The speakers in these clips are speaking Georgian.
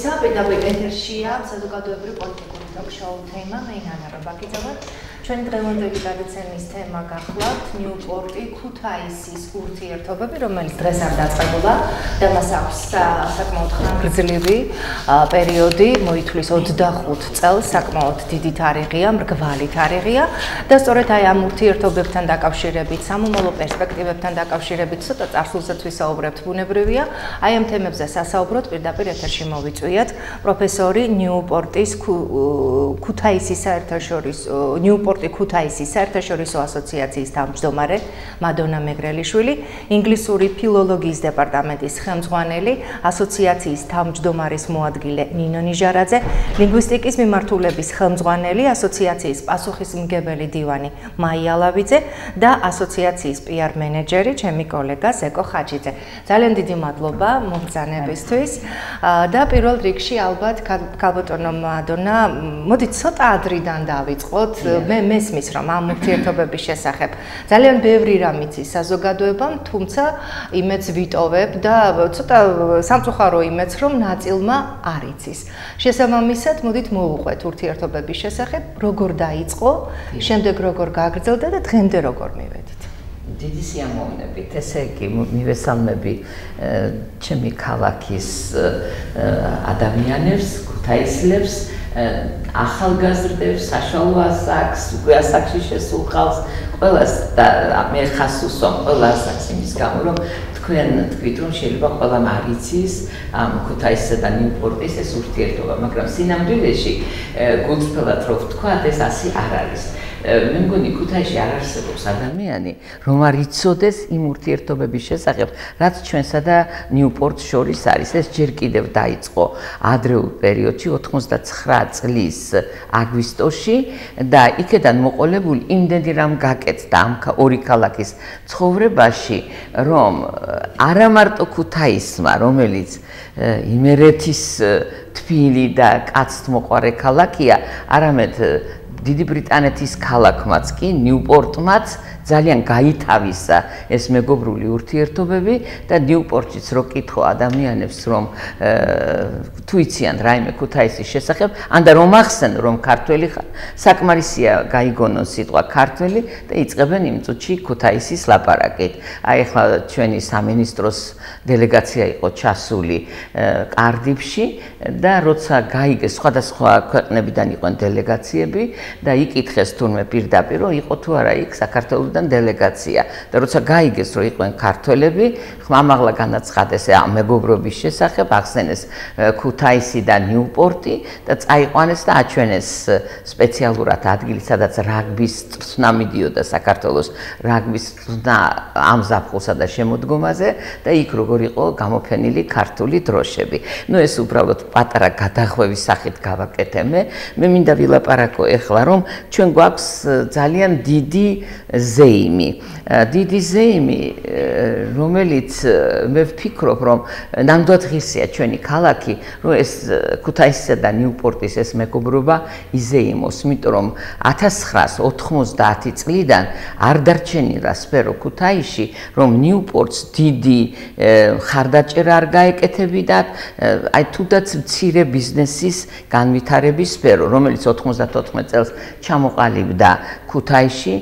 სამშვიდობისა, პედაგოგ ეთერშია საზოგადოებრივი პოლიტიკური ტოქ-შოუ თემა მე ნანა რობაკიძე ვარ. ჩვენი დღევანდელი გადაცემის თემა გახლავთ ნიუპორტი ქუთაისის ურთიერთობები, რომელიც დღეს არ დაწყებულა. და მას აქვს საკმაოდ ხანგრძლივი პერიოდი, მოითვლის 25 წელს, საკმაოდ დიდი თარიღია, მრგვალი თარიღია. და სწორედ აი ამ ურთიერთობებთან დაკავშირებით, სამომავლო პერსპექტივებთან დაკავშირებით ცოტა წარსულსაც ვისაუბრებთ, ბუნებრივია. აი ამ თემებზე სასაუბროთ პირდაპირ ეთერში მოვიწვიეთ პროფესორი ნიუპორტის ქუთაისის საერთაშორისო ნიუპორტ სპორტი ქუთაისის საერთაშორისო ასოციაციის თავმჯდომარე მადონა მეგრელიშვილი, ინგლისური ფილოლოგიის დეპარტამენტის ხელმძღვანელი, ასოციაციის თავმჯდომარის მოადგილე ნინო ნიჟარაძე, ლინგვისტიკის მიმართულების ხელმძღვანელი, ასოციაციის პასუხისმგებელი დივანი მაია ლავიძე და ასოციაციის PR მენეჯერი, ჩემი კოლეგა ზეკო ხაჯიძე. ძალიან დიდი მადლობა მომბრძანებისთვის და პირველ რიგში ალბათ ქალბატონო მადონა, მოდი ცოტა ადრიდან დავიწყოთ. მე მესმის რომ ამ ურთიერთობების შესახებ ძალიან ბევრი რამ იცის საზოგადოებამ, თუმცა იმეც ვიტოვებ და ცოტა სამწუხარო იმეც რომ ნაწილმა არ იცის. შესაბამისად, მოდით მოუყვეთ ურთიერთობების შესახებ, როგორ დაიწყო, შემდეგ როგორ გაგრძელდა და დღემდე როგორ მივედით. დიდი სიამოვნებით, ესე იგი მივესალმები ჩემი ქალაქის ადამიანებს, ქუთაისლებს ახალგაზრდებს, საშუალო ასაკს, უკვე ასაკში შესულ ხალხს, ყველას და მე ხას უსვამ ყველა ასაკს იმის გამო, რომ თქვენ თქვით, რომ შეიძლება ყველამ არიცის ამ ქუთაისსა და ნიუპორტის ეს ურთიერთობა, მაგრამ სინამდვილეში გულწრფელად რო ვთქვა, ეს ასე არ არის. მე მგონი ქუთაისში არ არსებობს ადამიანი, რომ არ იცოდეს იმ ურთიერთობების შესახებ, რაც ჩვენსა და ნიუპორტს შორის არის. ეს ჯერ კიდევ დაიწყო ადრეულ პერიოდში 99 წლის აგვისტოში და იქედან მოყოლებული იმდენი რამ გაკეთდა ამ ორი ქალაქის ცხოვრებაში, რომ არა მარტო ქუთაისმა, რომელიც იმერეთის თბილი და კაცთმოყარე ქალაქია, არამედ დიდი ბრიტანეთის ქალაქმაც კი ნიუპორტმაც ძალიან გაითავისა ეს მეგობრული ურთიერთობები და ნიუპორტშიც რო კითხო ადამიანებს რომ თუ იციან რაიმე ქუთაისის შესახებ ან და რომ ახსენ რომ ქართველი საკმარისია გაიგონონ სიტყვა ქართველი და იწყებენ იმ წუთში ქუთაისის ლაპარაკით. აი ახლა ჩვენი სამინისტროს დელეგაცია იყო ჩასული კარდიფში და როცა გაიგეს სხვადასხვა ქვეყნებიდან იყვნენ დელეგაციები და იკითხეს თურმე პირდაპირ რომ იყო თუ არა იქ საქართველოსდან დელეგაცია. და როცა გაიგეს რომ იყვნენ ქართველები ხმამაღლა განაცხადეს ამ მეგობრობის შესახებ ახსენეს ქუთაისი და ნიუპორტი და წაიყვანეს და აჩვენეს სპეციალურად ადგილი სადაც რაგბის წრსნა მიდიოდა საქართველოს რაგბის წრსნა ამ ზაფხულსა და შემოდგომაზე და იქ როგორ იყო გამოფენილი ქართული დროშები. ну ეს უბრალოდ პატარა გადახვევის სახით გავაკეთე მე. მე მინდა ვილაპარაკო ეხლა რომ ჩვენ გვაქვს ძალიან დიდი ზე ზეიმი. დიდი ზეიმი, რომელიც მე ვფიქრობ, რომ ნამდვილად ღირსია ჩვენი ქალაქი, რომ ეს ქუთაისისა და ნიუპორტის ეს მეგობრობა იზეიმოს, იმიტომ რომ 1990 წლიდან არ დარჩენილა სფერო ქუთაისში, რომ ნიუპორტს დიდი ხარდაჭერა არ გაეკეთებინათ, აი თუდაც მცირე ბიზნესის განვითარების სფერო, რომელიც 94 წელს ჩამოყალიბდა ქუთაისში,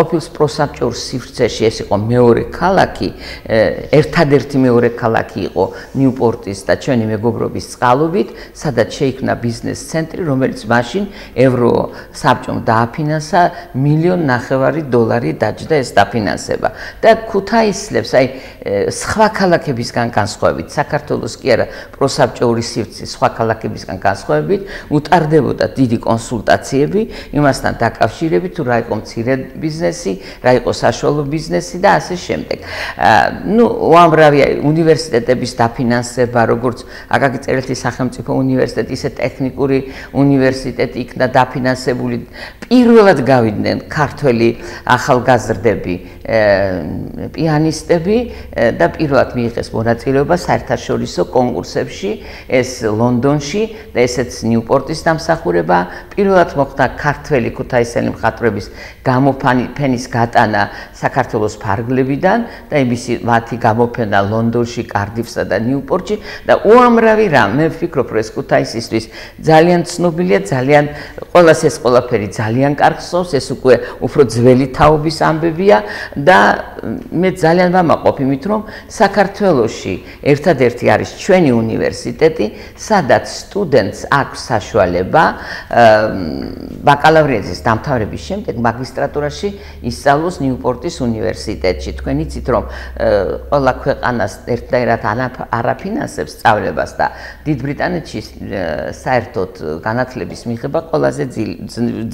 ყოფილ პროსაბჭოურ სივრცეში ეს იყო მეორე ქალაქი, ერთადერთი მეორე ქალაქი იყო ნიუპორტის და ჩვენი მეგობრობის წყალობით, სადაც შეიქმნა ბიზნეს ცენტრი, რომელიც მაშინ ევრო საბჭომ დააფინანსა მილიონ ნახევარი დოლარი დაჯდა ეს დაფინანსება. და ქუთაისლებს, აი სხვა ქალაქებისგან განსხვავებით, საქართველოს კი არა პროსაბჭოური სივრცის სხვა ქალაქებისგან განსხვავებით, უტარდებოდა დიდი კონსულტაციები იმასთან დაკავშირებით, თუ რა იყო მცირე ბიზნესი, რა იყო საშუალო ბიზნესი და ასე შემდეგ. ნუ უამრავი უნივერსიტეტების დაფინანსება, როგორც აკაკი წერეთლის სახელმწიფო უნივერსიტეტი, ისე ტექნიკური უნივერსიტეტი იქნა დაფინანსებული. პირველად გავიდნენ ქართველი ახალგაზრდები პიანისტები და პირველად მიიღეს მონაწილეობა საერთაშორისო კონკურსებში ეს ლონდონში და ესეც ნიუპორტის დამსახურება. პირველად მოხდა ქართველი ქუთაისელი მხატვრების გამოფენის გატანა საქართველოს ფარგლებიდან და იმისი მათი გამოფენა ლონდონში, კარდიფსა და ნიუპორტში. და უამრავი რამ მე ვფიქრობ რომ ეს ქუთაისისთვის ძალიან ცნობილია ძალიან ყოველას ეს ყველაფერი ძალიან კარგსოვს ეს უკვე უფრო ძველი თაობის ამბებია და მე ძალიან ვამაყობ იმით რომ საქართველოში ერთადერთი არის ჩვენი უნივერსიტეტი სადაც სტუდენტს აქვს საშუალება ბაკალავრიატის დამთავრების შემდეგ მაგისტრატურაში ისწავლოს ნიუპორტის უნივერსიტეტში. თქვენ იცით რომ ყველა ქვეყანას ერთდაერად არაფინანსებს სწავლებას და დიდ ბრიტანეთში საერთოდ განათლების მიღება ყველაზე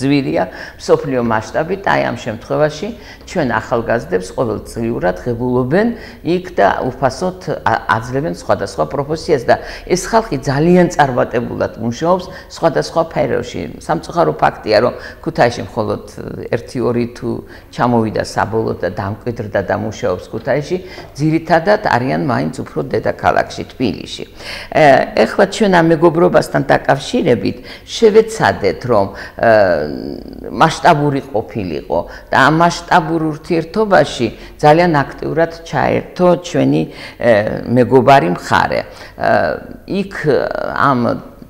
ძვირია. სოფლიო მასშტაბით აი ამ შემთხვევაში ჩვენ ახალგაზრდებს ყოველწლიურად ღებულობენ იქ და უფასოდ აძლევენ სხვადასხვა პროფესიას და ეს ხალხი ძალიან წარმატებულად მუშაობს სხვადასხვა ფეროში სამწუხარო ფაქტია რომ ქუთაისში მხოლოდ 1-2 თუ ჩამოვიდა საბოლოოდ და დამკვიდრდა და მუშაობს ქუთაისში ძირითადად არიან მაინც უფრო დედაქალაქში თბილისში. ეხლა ჩვენ ამ მეგობრობასთან დაკავშირებით შევეცადეთ რომ მასშტაბური ყოფილიყო და ამ მასშტაბურ ურთიერთობაში ძალიან აქტიურად ჩაერთო ჩვენი მეგობარი მხარე. იქ ამ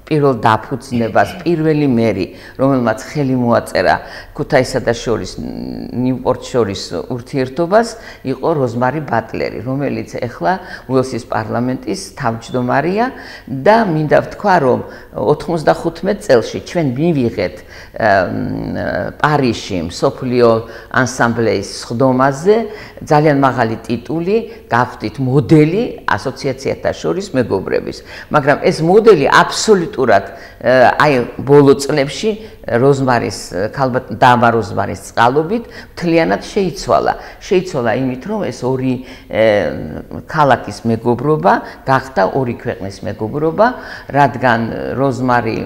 პირველ დაფუძნებას პირველი მერი, რომელმაც ხელი მოაწერა ქუთაისსა და შორის ნიუპორტ შორის ურთიერთობას, იყო როზმარი ბატლერი, რომელიც ახლა უელსის პარლამენტის თავმჯდომარეა და მინდა ვთქვა, რომ 95 წელში ჩვენ მივიღეთ პარიში სოფლიო ანსამბლეის ხდომაზე ძალიან მაღალი ტიტული, გავხდით მოდელი ასოციაციათა შორის მეგობრების, მაგრამ ეს მოდელი აბსოლუტურად აბსოლუტურად აი ბოლო წლებში როზმარის ქალბატ დამა როზმარის წყალობით მთლიანად შეიცვალა. შეიცვალა იმით, რომ ეს ორი ქალაქის მეგობრობა გახდა ორი ქვეყნის მეგობრობა, რადგან როზმარი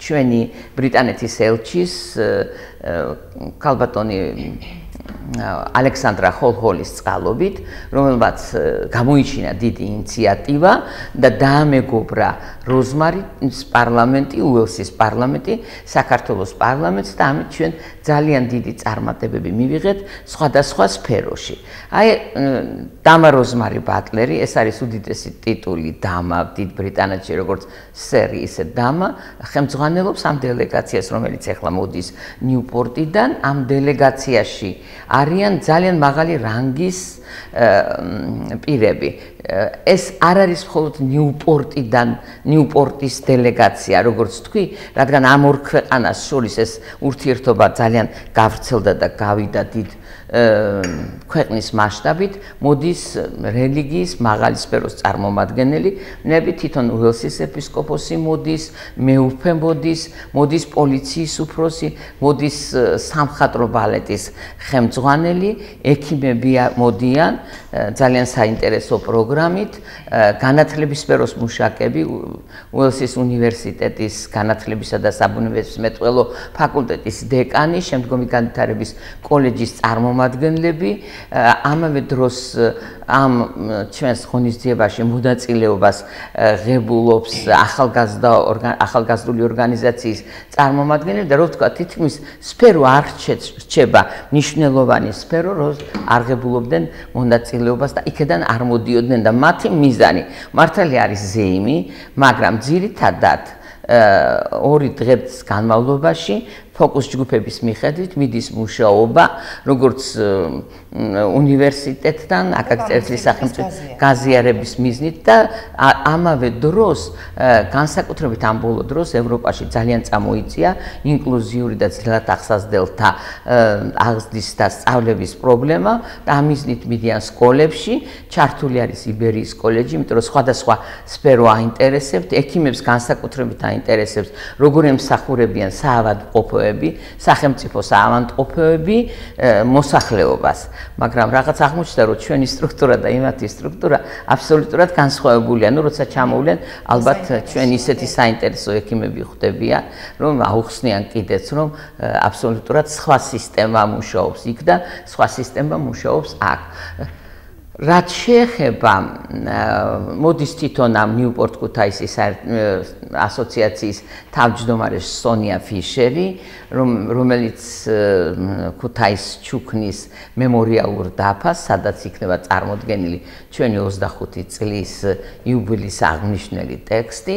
ჩვენი ბრიტანეთის ელჩის ქალბატონი ალექსანდრა ხოლჰოლის წყალობით, რომელმაც გამოიჩინა დიდი ინიციატივა და დაამეგობრა როზმარის პარლამენტი, უელსის პარლამენტი, საქართველოს პარლამენტს და ამით ჩვენ ძალიან დიდი წარმატებები მივიღეთ სხვადასხვა სფეროში. აი დამა როზმარი ბატლერი, ეს არის უდიდესი ტიტული დამა დიდ ბრიტანეთში, როგორც სერი, ისე დამა, ხელმძღვანელობს ამ დელეგაციას, რომელიც ახლა მოდის ნიუპორტიდან, ამ დელეგაციაში არიან ძალიან მაღალი რანგის პირები. ეს არ არის მხოლოდ ნიუპორტიდან, ნიუპორტის დელეგაცია, როგორც თქვი, რადგან ამ ორ ქვეყანას შორის ეს ურთიერთობა ძალიან გავრცელდა და გავიდა დიდ ქვეყნის მასშტაბით მოდის რელიგიის მაღალი სფეროს წარმომადგენელი, ნები თვითონ უელსის ეპისკოპოსი მოდის, მეუფე მოდის, მოდის პოლიციის უფროსი, მოდის სამხატრო ბალეტის ხელმძღვანელი, ექიმები მოდიან ძალიან საინტერესო პროგრამით, განათლების სფეროს მუშაკები, უელსის უნივერსიტეტის განათლებისა და საბუნებისმეტყველო ფაკულტეტის დეკანი, შემდგომი განვითარების კოლეჯის წარმომადგენელი წარმომადგენლები ამავე დროს ამ ჩვენს ღონისძიებაში მონაწილეობას ღებულობს ახალგაზრდა ახალგაზრდული ორგანიზაციის წარმომადგენლები და რო ვთქვა თითქმის სფერო არ რჩება ნიშნულოვანი სფერო რო არ ღებულობდნენ მონაწილეობას და იქედან არ მოდიოდნენ და მათი მიზანი მართალი არის ზეიმი მაგრამ ძირითადად ორი დღის განმავლობაში ფოკუს ჯგუფების მიხედვით მიდის მუშაობა როგორც უნივერსიტეტთან აკაკწერის სახელმწიფო გაზიარების მიზნით და ამავე დროს განსაკუთრებით ამ ბოლო დროს ევროპაში ძალიან წამოიწია ინკლუზიური და ძლიერ ახსაზრდელთა აღზრდის და სწავლების პრობლემა და ამ მიზნით მიდიან სკოლებში. ჩართული არის იბერიის კოლეჯი იმიტომ რომ სხვადასხვა სფერო აინტერესებთ ექიმებს განსაკუთრებით აინტერესებს როგორ ემსახურებიან საავადმყოფოებს საავადმყოფოები, სახელმწიფო საავადმყოფოები მოსახლეობას. მაგრამ რაღაც აღმოჩნდა, რომ ჩვენი სტრუქტურა და იმათი სტრუქტურა აბსოლუტურად განსხვავებულია. ნუ როცა ჩამოვლენ, ალბათ ჩვენ ისეთი საინტერესო ექიმები ხვდებიან, რომ აუხსნიან კიდეც, რომ აბსოლუტურად სხვა სისტემა მუშაობს იქ და სხვა სისტემა მუშაობს აქ. რაც შეეხება მოდის თვითონ ამ ნიუპორტ კუთაისის ასოციაციის თავმჯდომარე სონია ფიშერი, რომელიც კუთაის ჩუქნის მემორიალურ დაფას, სადაც იქნება წარმოდგენილი ჩვენი 25 წლის იუბილეის აღნიშნული ტექსტი,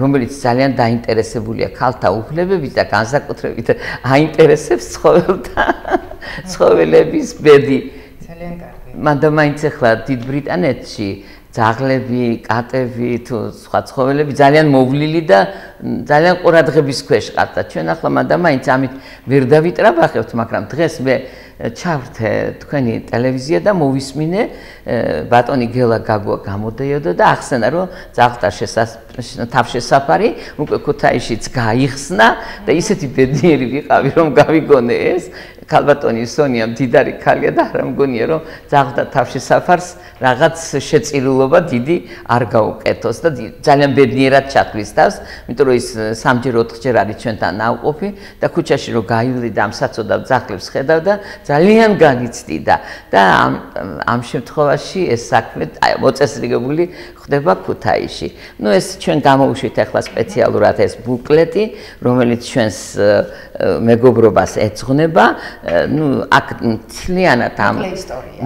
რომელიც ძალიან დაინტერესებულია ქალთა უფლებებით და განსაკუთრებით აინტერესებს ცხოველთა ცხოველების ბედი. ძალიან კარგი. მანდა მაინც ახლა დიდ ბრიტანეთში ძაღლები, კატები თუ სხვა ცხოველები ძალიან მოვლილი და ძალიან ყურადღების ქვეშ ყავდა. ჩვენ ახლა მანდა მაინც ამით ვერ დავიტრაბახებთ, მაგრამ დღეს მე ჩავრთე თქვენი ტელევიზია და მოვისმინე ბატონი გელა გაგუა გამოდიოდა და ახსენა რომ ძაღლთა თავშესაფარი უკვე ქუთაისშიც გაიხსნა და ისეთი ბედნიერი ვიყავი რომ გავიგონე ეს. ქალბატონი სონია მდიდარი ქალია და არ მგონია რომ ძაღლთა თავშესაფარს რაღაც შეწირულობა დიდი არ გაუკეთოს და ძალიან ბედნიერად ჩათვლის თავს, იმიტომ რომ ის სამჯერ ოთხჯერ არის ჩვენთან ნაუყოფი და ქუჩაში რომ გაივლი და ამ საწოდავ ძაღლებს ხედავ და ძალიან განიცდიდა და ამ ამ შემთხვევაში ეს საქმე მოწესრიგებული ხდება ქუთაისში. ნუ ეს ჩვენ გამოუშვით ახლა სპეციალურად ეს ბუკლეტი, რომელიც ჩვენს მეგობრობას ეძღვნება. ნუ აქ თლიანად ამ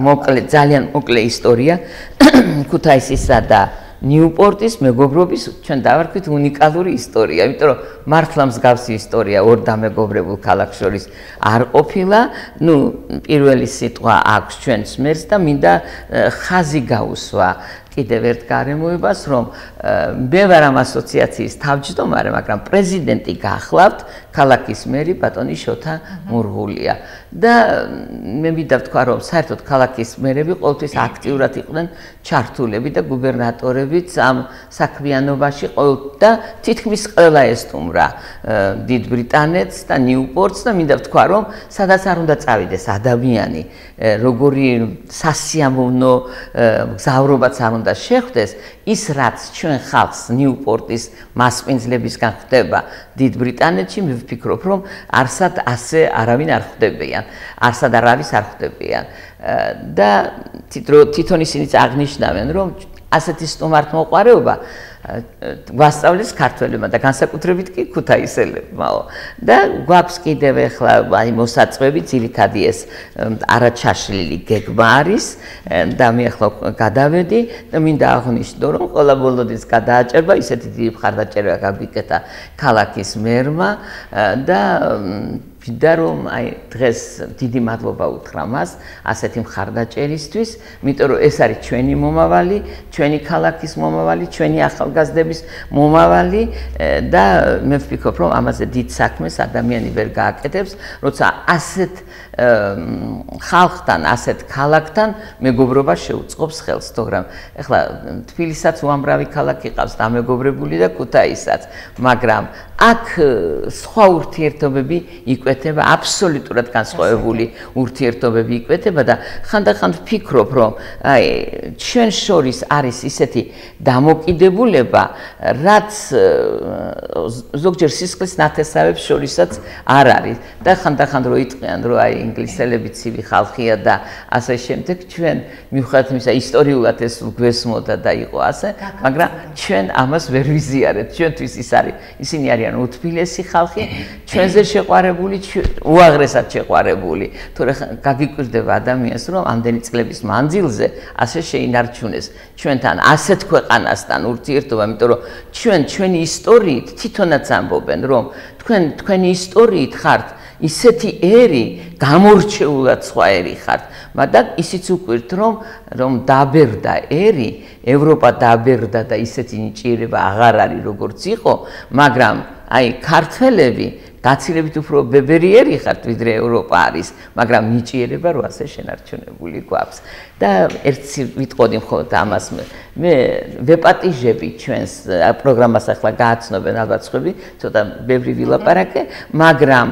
მოკლე ძალიან მოკლე ისტორია ქუთაისისა და ნიუპორტის მეგობრობის ჩვენ დავარქვით უნიკალური ისტორია, იმიტომ რომ მართლა მსგავსი ისტორია ორ დამეგობრებულ ქალაქს შორის არ ყოფილა. ნუ პირველი სიტყვა აქვს ჩვენს მერს და მინდა ხაზი გაუსვა კიდევ ერთ გარემოებას, რომ მე ვარ ამ ასოციაციის თავმჯდომარე, მაგრამ პრეზიდენტი გახლავთ ქალაქის მერი ბატონი შოთა მურღულია. და მე მინდა ვთქვა, რომ საერთოდ ქალაქის მერები ყოველთვის აქტიურად იყვნენ ჩართულები და გუბერნატორებიც ამ საქმიანობაში ყოველ და თითქმის ყველა ესტუმრა დიდ ბრიტანეთს და ნიუპორტს და მინდა ვთქვა, რომ სადაც არ უნდა წავიდეს ადამიანი, როგორი სასიამოვნო გზავრობაც არ უნდა შეხვდეს, ის რაც ჩვენ ხალხს ნიუპორტის მასპინძლებისგან ხდება დიდ ბრიტანეთში, მე ვფიქრობ, რომ არსად ასე არავინ არ ხდებიან, არსად არავის არ ხდებიან. და თვითონ ისინიც აღნიშნავენ, რომ ასეთი სტუმართმოყვარეობა ვასწავლის ქართველებმა და განსაკუთრებით კი ქუთაისელებმაო. და გვაქვს კიდევ ახლა აი მოსაწვევი ძირითადი ეს არაჩაშლილი გეგმა არის და მე ახლა გადავედი. და მინდა აღვნიშნო რომ ყველა ბოლოდის გადააჭერბა ისეთი დიდი მხარდაჭერა გაგვიკეთა ქალაქის მერმა და მინდა რომ აი დღეს დიდი მადლობა უთხრა მას ასეთი მხარდაჭერისთვის, იმიტომ რომ ეს არის ჩვენი მომავალი, ჩვენი ქალაქის მომავალი, ჩვენი ახალგაზრდების მომავალი და მე ვფიქრობ რომ ამაზე დიდ საქმეს ადამიანი ვერ გააკეთებს, როცა ასეთ ხალხთან, ასეთ ქალაქთან მეგობრობა შეუწყობს ხელს, თორემ. ეხლა თბილისსაც უამრავი ქალაქი ყავს დამეგობრებული და ქუთაისაც, მაგრამ აქ სხვა ურთიერთობები იკვეთება, აბსოლუტურად განსხვავებული ურთიერთობები იკვეთება და ხანდახან ვფიქრობ, რომ აი ჩვენ შორის არის ისეთი დამოკიდებულება, რაც ზოგჯერ სისხლის ნათესავებს შორისაც არ არის. და ხანდახან რო იტყვიან, რომ აი ინგლისელები ცივი ხალხია და ასე შემდეგ ჩვენ მიუხედავად იმისა ისტორიულად ეს გვესმოდა და იყო ასე მაგრამ ჩვენ ამას ვერ ვიზიარებთ ჩვენთვის ის არის ისინი არიან უთბილესი ხალხი ჩვენზე შეყვარებული უაღრესად შეყვარებული. თორე გაგიკვირდება ადამიანს რომ ამდენი წლების მანძილზე ასე შეინარჩუნეს ჩვენთან ასეთ ქვეყანასთან ურთიერთობა იმიტომ რომ ჩვენ ჩვენი ისტორიით თვითონაც ამბობენ რომ თქვენ თქვენი ისტორიით ხართ ისეთი ერი გამორჩეულად სხვა ერი ხართ, მაგრამ ისიც უკვირთ რომ რომ დაბერდა ერი, ევროპა დაბერდა და ისეთი ნიჭიერება აღარ არის როგორც იყო, მაგრამ აი ქართველები გაცილებით უფრო ბებერიერი ხართ ვიდრე ევროპა არის, მაგრამ ნიჭიერება რო ასე შენარჩუნებული გვაქვს. და ერთი ვიტყოდი მხოლოდ ამას მე ვეპატიჟები ჩვენს პროგრამას ახლა გააცნობენ ალბათ სხვები, ცოტა ბევრი ვილაპარაკე, მაგრამ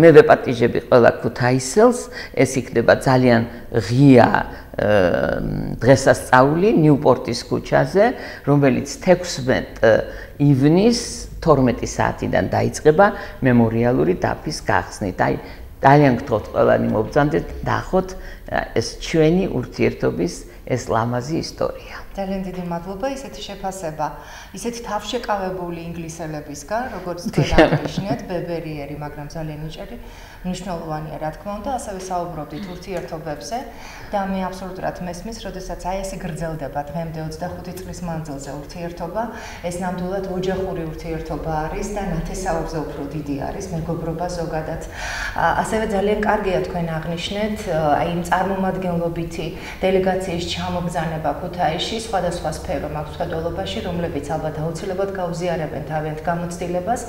მე ვეპატიჟები ყველა ქუთაისელს, ეს იქნება ძალიან ღია დღესასწაული ნიუპორტის ქუჩაზე, რომელიც 16 ივნის 12 საათიდან დაიწყება მემორიალური დაფის გახსნით. აი ძალიან გთხოვთ ყველანი მობძანდეთ დახოთ ეს ჩვენი ურთიერთობის ეს ლამაზი ისტორია. ძალიან დიდი მადლობა ისეთი შეფასება. ისეთი თავშეკავებული ინგლისელებისგან, როგორც თქვენ აღნიშნეთ, ბებერიერი, მაგრამ ძალიან ნიჭიერი. მნიშვნელოვანია, რა თქმა უნდა, ასევე საუბრობდით ურთიერთობებზე და მე აბსოლუტურად მესმის, როდესაც აი ესე გრძელდება დღემდე 25 წლის მანძილზე ურთიერთობა, ეს ნამდვილად ოჯახური ურთიერთობა არის და ნათესაობზე უფრო დიდი არის მეგობრობა ზოგადად. ასევე ძალიან კარგია თქვენ აღნიშნეთ აი იმ წარმომადგენლობითი დელეგაციის ჩამოგზანება ქუთაისში, სხვადასხვა სფერო მაქვს ხედველობაში, რომლებიც ალბათ აუცილებლად გაუზიარებენ თავიანთ გამოცდილებას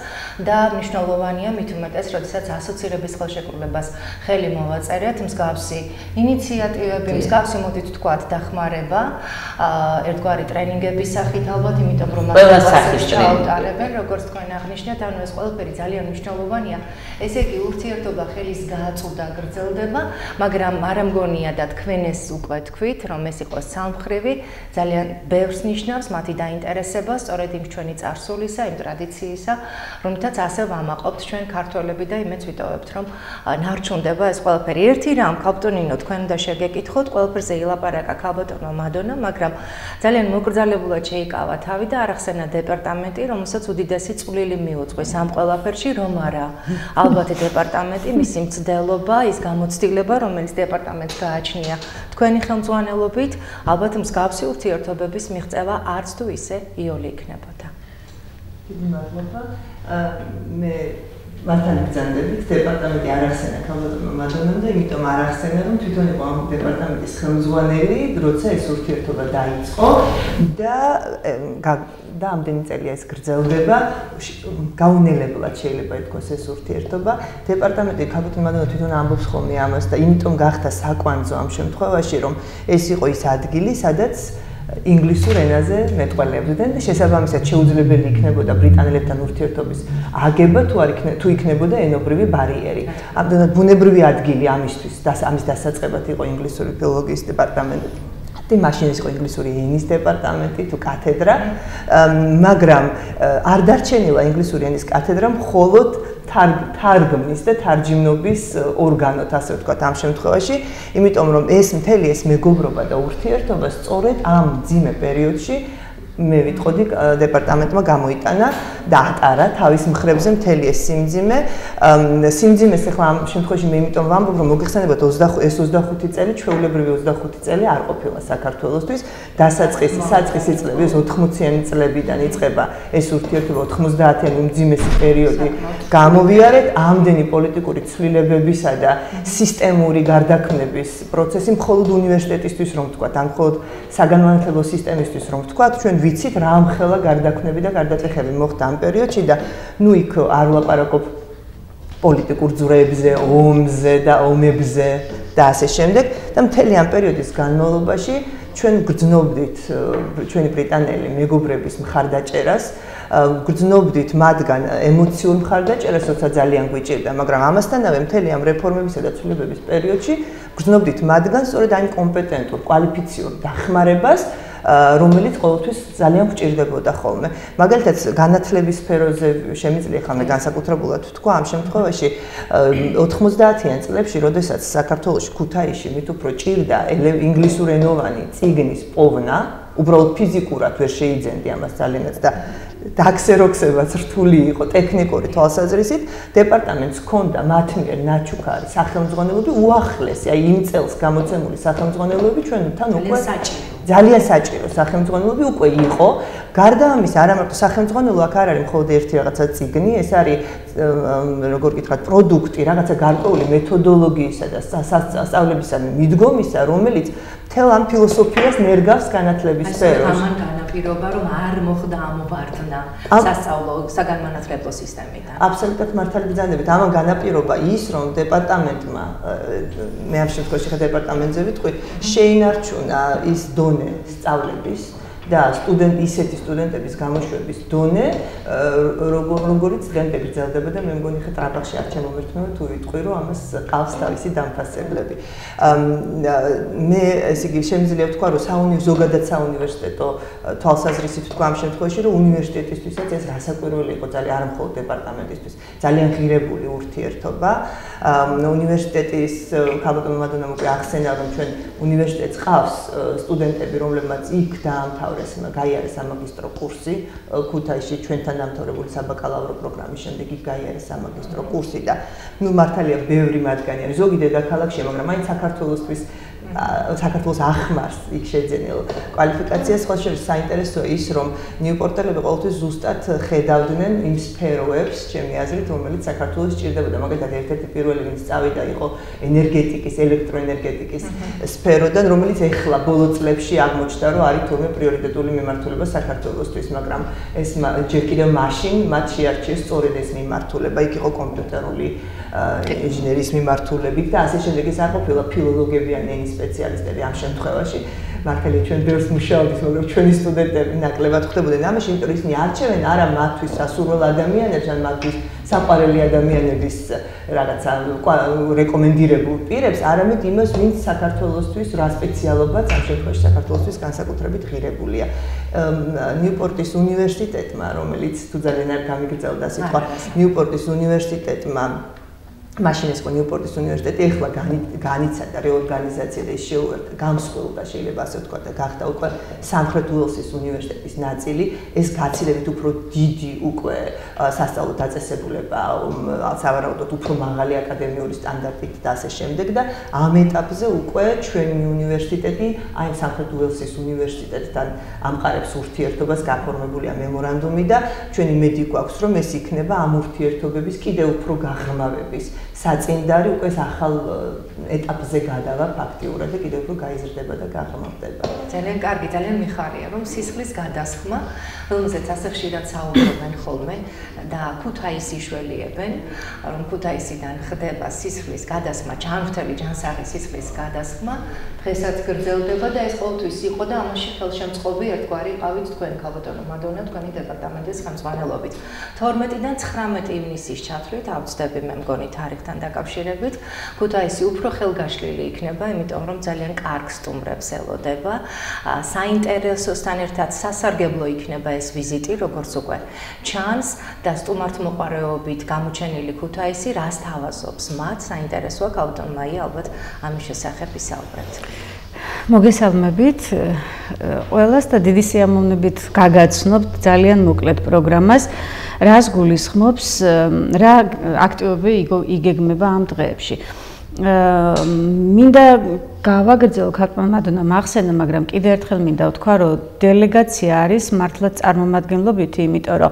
და მნიშვნელოვანია მით უმეტეს, როდესაც ასოცირების ხელშეკრულებას ხელი მოვაწერეთ, მსგავსი ინიციატივები, მსგავსი მოდით თქვათ დახმარება, ერთგვარი ტრენინგების სახით ალბათ, იმიტომ რომ მას ჩაუტარებენ, როგორც თქვენ აღნიშნეთ, ანუ ეს ყველაფერი ძალიან მნიშვნელოვანია. ესე იგი, ურთიერთობა ხელის გააწუდა გრძელდება, მაგრამ არ ამგონია და თქვენ ეს უკვე თქვით, რომ ეს იყოს სამხრივი, ძალიან ბევრს ნიშნავს მათი დაინტერესება სწორედ იმ ჩვენი წარსულისა, იმ ტრადიციისა, რომლითაც ასე ვამაყობთ ჩვენ ქართველები და იმეც ვიტოვებთ, რომ ნარჩუნდება ეს ყველაფერი. ერთი რამ, კაპტონინო, თქვენ უნდა შეგეკითხოთ, ყველაფერზე ილაპარაკა კაპტონო მადონა, მაგრამ ძალიან მოკრძალებულად შეიკავა თავი და არახსენა დეპარტამენტი, რომელსაც უდიდესი წვლილი მიუძღვის ამ ყველაფერში, რომ არა. ალბათ დეპარტამენტი, მისი მცდელობა, ის გამოცდილება, რომელიც დეპარტამენტს გააჩნია თქვენი ხელმძღვანელობით, ალბათ მსგავსი ურთიერთობების მიღწევა არც თუ ისე იოლი იქნებოდა. დიდი მადლობა. მე მართალი ბრძანდებით დეპარტამენტი არ ახსენა ქალბატონმა მადონამ და იმიტომ არ ახსენა რომ თვითონ იყო ამ დეპარტამენტის ხელმძღვანელი როცა ეს ურთიერთობა დაიწყო და და ამდენი წელია ეს გრძელდება გაუნელებლად შეიძლება ითქვას ეს ურთიერთობა დეპარტამენტი ქალბატონმა მადონამ თვითონ ამბობს ხოლმე ამას და იმიტომ გახდა საკვანძო ამ შემთხვევაში რომ ეს იყო ის ადგილი სადაც ინგლისურ ენაზე მეტყველებდნენ და შესაბამისად შეუძლებელი იქნებოდა ბრიტანელებთან ურთიერთობის აგება თუ არ იქნებოდა თუ იქნებოდა ენობრივი ბარიერი. ამდენად ბუნებრივი ადგილი ამისთვის და ამის დასაწყებად იყო ინგლისური ფილოლოგიის დეპარტამენტი. და მაშინ ის იყო ინგლისური ენის დეპარტამენტი თუ კათედრა, მაგრამ არ დარჩენილა ინგლისური ენის კათედრა მხოლოდ თარგმნის და თარჯიმნობის ორგანოთ, ასე ვთქვათ, ამ შემთხვევაში, იმიტომ რომ ეს მთელი ეს მეგობრობა და ურთიერთობა სწორედ ამ ძიმე პერიოდში მე ვიტყოდი დეპარტამენტმა გამოიტანა და ატარა თავის მხრებზე მთელი ეს სიმძიმე. სიმძიმეს ახლა ამ შემთხვევაში მე იმიტომ ვამბობ, რომ მოგეხსენებათ 25 ეს 25 წელი, ჩვეულებრივი 25 წელი არ ყოფილა საქართველოსთვის. დასაწყისი, საწყისი წლები, ეს 80-იანი წლებიდან იწყება ეს ურთიერთობა 90-იანი უმძიმესი პერიოდი. გამოვიარეთ ამდენი პოლიტიკური ცვლილებებისა და სისტემური გარდაქმნების პროცესი მხოლოდ უნივერსიტეტისთვის რომ ვთქვა, ან მხოლოდ საგანმანათლებლო სისტემისთვის რომ ვთქვა, ჩვენ ვიცით რა ამხელა გარდაქმნები და გარდატეხები მოხდა ამ პერიოდში და ნუ იქ არ ვლაპარაკობ პოლიტიკურ ძროებზე, ომზე და ომებზე და ასე შემდეგ. და მთელი ამ პერიოდის განმავლობაში ჩვენ გრძნობდით ჩვენი ბრიტანელი მეგობრების მხარდაჭერას გრძნობდით მათგან ემოციურ მხარდაჭერას, როცა ძალიან გვიჭირდა, მაგრამ ამასთანავე მთელი ამ რეფორმებისა და ცვლილებების პერიოდში გრძნობდით მათგან სწორედ ამ კომპეტენტურ, კვალიფიციურ დახმარებას, რომელიც ყოველთვის ძალიან გვჭირდებოდა ხოლმე. მაგალითად, განათლების სფეროზე შემიძლია ხოლმე განსაკუთრებულად თქვა ამ შემთხვევაში 90-იან წლებში, როდესაც საქართველოს ქუთაისში მით უფრო ჭირდა ინგლისურენოვანი ციგნის პოვნა, უბრალოდ ფიზიკურად ვერ შეიძენდი ამას ძალიანაც და დაქსეროქსებაც რთული იყო ტექნიკური თვალსაზრისით, დეპარტამენტს ჰქონდა მათ მიერ ნაჩუქარი სახელმძღვანელოები უახლესი, აი იმ წელს გამოცემული სახელმძღვანელოები ჩვენთან უკვე ძალიან საჭირო სახელმძღვანელოები უკვე იყო. გარდა ამისა, არა მარტო სახელმძღვანელო აქ არ არის მხოლოდ ერთი რაღაცა ციგნი, ეს არის როგორ გითხრათ, პროდუქტი, რაღაცა გარკვეული მეთოდოლოგიისა და სასწავლებისა მიდგომისა, რომელიც თელ ამ ფილოსოფიას ნერგავს განათლების სფეროში. ამან განაპირობა, რომ არ მოხდა ამოვარდნა სასწავლო საგანმანათლებლო სისტემიდან. აბსოლუტურად მართალი ბრძანებით. ამან განაპირობა ის, რომ დეპარტამენტმა მე ამ შემთხვევაში ხა დეპარტამენტზე ვიტყვი, შეინარჩუნა ის დონე სწავლების და სტუდენტ ისეთი სტუდენტების გამოშვების დონე როგორ როგორიც სტუდენტები ძლდება და მე მგონი ხა ტრაბახში არ ჩემომერთმევა თუ ვიტყვი რომ ამას ყავს თავისი დამფასებლები. მე ესე იგი შემიძლია ვთქვა რომ საუნივ ზოგადად საუნივერსიტეტო თვალსაზრისით ვთქვა ამ შემთხვევაში რომ უნივერსიტეტისთვისაც ეს რასაკვირველი იყო ძალიან არ მხოლოდ დეპარტამენტისთვის ძალიან ღირებული ურთიერთობა. უნივერსიტეტის ქალბატონმა მადონამ უკვე ახსენა რომ ჩვენ უნივერსიტეტს ყავს სტუდენტები რომლებმაც იქ დაამთავრა დაამთავრეს, გაიარეს სამაგისტრო კურსი ქუთაისში ჩვენთან დამთავრებული საბაკალავრო პროგრამის შემდეგ იქ გაიარეს სამაგისტრო კურსი და ნუ მართალია ბევრი მათგანი არის. ზოგი დედაქალაქში, მაგრამ აი საქართველოსთვის საქართველოს ახმარს იქ შეძენილ კვალიფიკაციას ხო შეიძლება საინტერესოა ის რომ ნიუპორტელები ყოველთვის ზუსტად ხედავდნენ იმ სფეროებს ჩემი აზრით რომელიც საქართველოს ჭირდებოდა მაგალითად ერთ-ერთი პირველი ვინც წავიდა იყო ენერგეტიკის ელექტროენერგეტიკის სფეროდან რომელიც ეხლა ბოლო წლებში აღმოჩნდა რომ არის თორმე პრიორიტეტული მიმართულება საქართველოსთვის მაგრამ ეს ჯერ კიდევ მაშინ მათ შეარჩიეს სწორედ ეს მიმართულება. იქ იყო კომპიუტერული ინჟინერიის მიმართულებით და ასე შემდეგ. ეს არ ყოფილა ფილოლოგები ან ენის სპეციალისტები ამ შემთხვევაში მართალია ჩვენ ბევრს მუშაობთ, მაგრამ ჩვენი სტუდენტები ნაკლებად ხდებოდნენ ამაში, იმიტომ რომ ისინი არჩევენ არა მათთვის სასურველ ადამიანებს, ან მათთვის საყვარელი ადამიანების რაღაცა რეკომენდირებულ პირებს, არამედ იმას, ვინც საქართველოსთვის რა სპეციალობაც ამ შემთხვევაში საქართველოსთვის განსაკუთრებით ღირებულია. ნიუპორტის უნივერსიტეტმა, რომელიც თუ ძალიან არ გამიგრძელდა სიტყვა, ნიუპორტის უნივერსიტეტმა მაშინ ეს ნიუპორტის უნივერსიტეტი ეხლა განიცადა რეორგანიზაცია და შეუერთდა გამსხვილდა შეიძლება ასე ვთქვა და გახდა უკვე სამხრეთ უელსის უნივერსიტეტის ნაწილი. ეს გაცილებით უფრო დიდი უკვე სასწავლო დაწესებულება სავარაუდოდ უფრო მაღალი აკადემიური სტანდარტით და ასე შემდეგ და ამ ეტაპზე უკვე ჩვენი უნივერსიტეტი აი სამხრეთ უელსის უნივერსიტეტთან ამყარებს ურთიერთობას გაფორმებულია მემორანდუმი და ჩვენი მედი გვაქვს რომ ეს იქნება ამ ურთიერთობების კიდევ უფრო გაღრმავების საწინდარი უკვე ახალ ეტაპზე გადავა ფაქტიურად და კიდევ უფრო გაიზრდება და გაღრმავდება. ძალიან კარგი, ძალიან მიხარია, რომ სისხლის გადასხმა, რომელზეც ასე ხშირად საუბრობენ ხოლმე და ქუთაისი შველიებენ, რომ ქუთაისიდან ხდება სისხლის გადასხმა, ჯანმრთელი ჯანსაღი სისხლის გადასხმა, დღესაც გრძელდება და ეს ყოველთვის იყო და ამაში ხელშემწყობი ერთგვარი ყავით თქვენ ქალბატონო მადონა თქვენი დეპარტამენტის ხელმძღვანელობით. 12-დან 19 ივნისის ჩათვლით ავწდები მე მგონი თარიღთან დაკავშირებით, ქუთაისი უფრო ხელგაშლილი იქნება, იმიტომ რომ ძალიან კარგ სტუმრებს ელოდება. საინტერესოსთან ერთად სასარგებლო იქნება ეს ვიზიტი, როგორც უკვე ჩანს და სტუმართმოყარეობით გამოჩენილი ქუთაისი რას თავაზობს მათ საინტერესოა კავტონმაი ალბათ ამის შესახებ ისაუბრეთ. მოგესალმებით. ყველას და დიდი სიამოვნებით გაგაცნობთ ძალიან მოკლედ პროგრამას. რას გულისხმობს, რა აქტივობები იგეგმება ამ დღეებში. მინდა გავაგრძელო ქართულ მადონა მახსენა, მაგრამ კიდევ ერთხელ მინდა ვთქვა, რომ დელეგაცია არის მართლაც წარმომადგენლობითი, იმიტომ რომ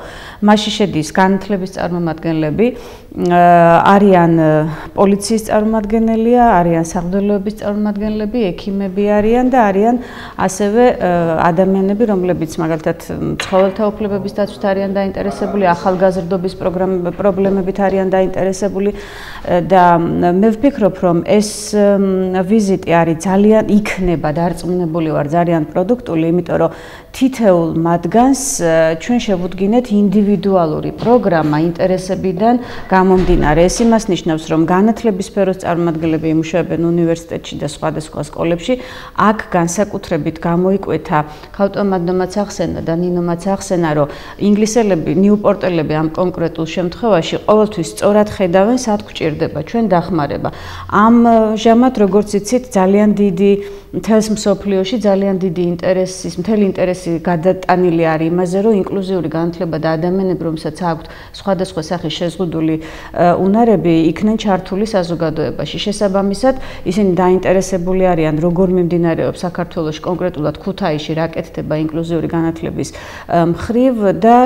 მასში შედის განათლების წარმომადგენლები, არიან პოლიციის წარმომადგენელია, არიან სამხედროების წარმომადგენლები, ექიმები არიან და არიან ასევე ადამიანები, რომლებიც მაგალითად ცხოველთა უფლებების დაცვით არიან დაინტერესებული, ახალგაზრდობის პრობლემებით არიან დაინტერესებული და მე ვფიქრობ, რომ ეს ვიზიტი არის ძალიან იქნება დარწმუნებული ვარ ძალიან პროდუქტული, იმიტომ რომ თითეულ მათგანს ჩვენ შევუდგინეთ ინდივიდუალური პროგრამა ინტერესებიდან გამომდინარე. ეს იმას ნიშნავს, რომ განათლების სფეროს წარმომადგენლები იმუშავებენ უნივერსიტეტში და სხვადასხვა სკოლებში. აქ განსაკუთრებით გამოიკვეთა ხავტომატომაც ახსენა და ნინომაც ახსენა, რომ ინგლისელები, ნიუპორტელები ამ კონკრეტულ შემთხვევაში ყოველთვის სწორად ხედავენ, სად გვჭირდება ჩვენ დახმარება. ამ ჟამად როგორც იცით, ძალიან ძალიან დიდი მთელს მსოფლიოში ძალიან დიდი ინტერესის, მთელი ინტერესი გადატანილი არის იმაზე, რომ ინკლუზიური განათლება და ადამიანები, რომელსაც აქვთ სხვადასხვა სახის შეზღუდული უნარები, იქნენ ჩართული საზოგადოებაში. შესაბამისად, ისინი დაინტერესებული არიან, როგორ მიმდინარეობს საქართველოს კონკრეტულად ქუთაისში რაკეთდება ინკლუზიური განათლების მხრივ და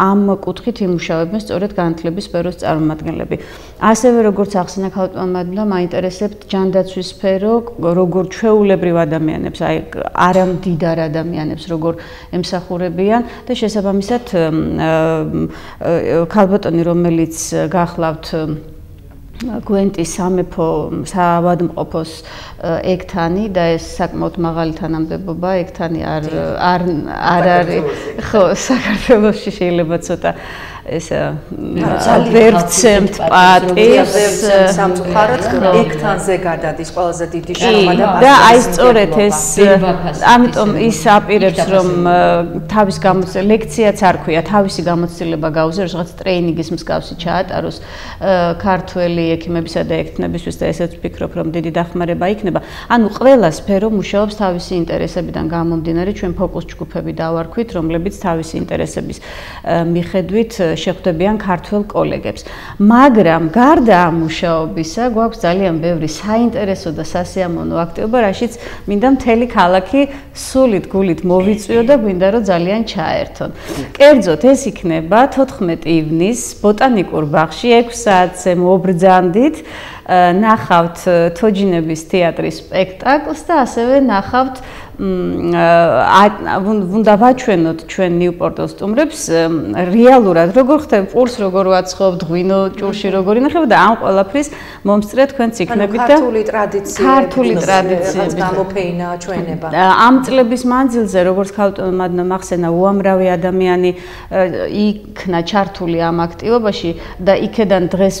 ამ კუთხით იმუშავებენ სწორედ განათლების სფეროს წარმომადგენლები. ასევე როგორც ახსნა ქალტომადმა, მაინტერესებთ ჯანდაცვის სფერო, როგორ ჩვეულებრივ ადამიანებს, აი არა მდიდარ ადამიანებს, როგორ ემსახურებიან და შესაბამისად ქალბატონი, რომელიც გახლავთ გვენტის სამეფო საავადმყოფოს ექტანი და ეს საკმაოდ მაღალი თანამდებობა ექტანი არ არ არ არის ხო საქართველოსში შეიძლება ცოტა ეს ვერცემთ პატის სამწუხაროდ ექტანზე გადადის ყველაზე დიდი შრომა და და აი სწორედ ეს ამიტომ ის აპირებს რომ თავის გამოცდილება ლექციაც არ ქვია თავისი გამოცდილება გაუზე რაღაც ტრეინინგის მსგავსი ჩაატაროს ქართველი ექიმებისა და ექთნებისთვის და ესეც ვფიქრობ რომ დიდი დახმარება იქნება. ანუ ყველა სფერო მუშაობს თავისი ინტერესებიდან გამომდინარე ჩვენ ფოკუს ჯგუფები დავარქვით რომლებიც თავისი ინტერესების მიხედვით შეხვდებიან ქართულ კოლეგებს. მაგრამ გარდა ამ მუშაობისა, გვაქვს ძალიან ბევრი საინტერესო და სასიამოვნო აქტივობა, რაშიც მინდა მთელი ქალაქი სულით გულით მოვიწვიო და მინდა რომ ძალიან ჩაერთონ. კერძოდ ეს იქნება 14 ივნისს ბოტანიკურ ბაღში 6 საათზე მობრძანდით. ნახავთ თოჯინების თეატრის სპექტაკლს და ასევე ნახავთ უნდა ვაჩვენოთ ჩვენ ნიუპორტელ სტუმრებს რეალურად როგორ ხდება პურს როგორ ვაცხობთ ღვინო ჭურში როგორ ინახება და ამ ყველაფრის მომსწრე თქვენც იქნებით და ქართული ტრადიციები ქართული ტრადიციები. გამოფეინა ჩვენება. ამ წლების მანძილზე როგორც ქალტომადნა მახსენა უამრავი ადამიანი იქნა ჩართული ამ აქტივობაში და იქედან დღეს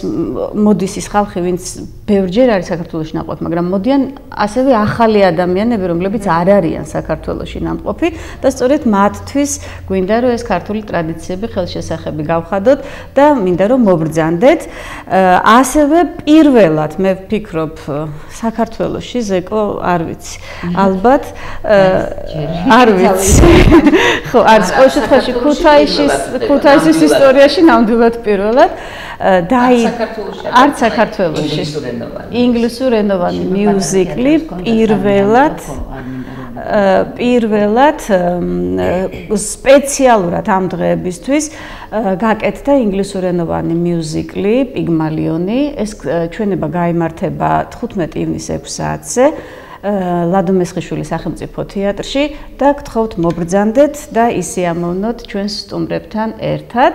მოდის ის ხალხი ვინც ბევრჯერ არის საქართველოს ნაყოფ მაგრამ მოდიან ასევე ახალი ადამიანები რომლებიც არ არიან საქართველოსში ნამყოფი და სწორედ მათთვის გვინდა რომ ეს ქართული ტრადიციები ხელშესახები გავხადოთ და მინდა რომ მობრძანდეთ. ასევე პირველად მე ვფიქრობ საქართველოსში ზეკო არ ვიცი. ალბათ არ ვიცი. ხო, არის ყოველ შემთხვევაში ქუთაისის ქუთაისის ისტორიაში ნამდვილად პირველად. დაი არც საქართველოსში ინგლისურენოვანი მიუზიკლი პირველად პირველად სპეციალურად ამ დღეებისთვის გაკეთდა ინგლისურენოვანი მიუზიკლი პიგმალიონი. ეს ჩვენება გამართება 15 ივნისის 6 საათზე ლადო მესხიშვილის სახელმწიფო თეატრში და გთხოვთ მობრძანდეთ და ისიამოვნოთ ჩვენ სტუმრებთან ერთად.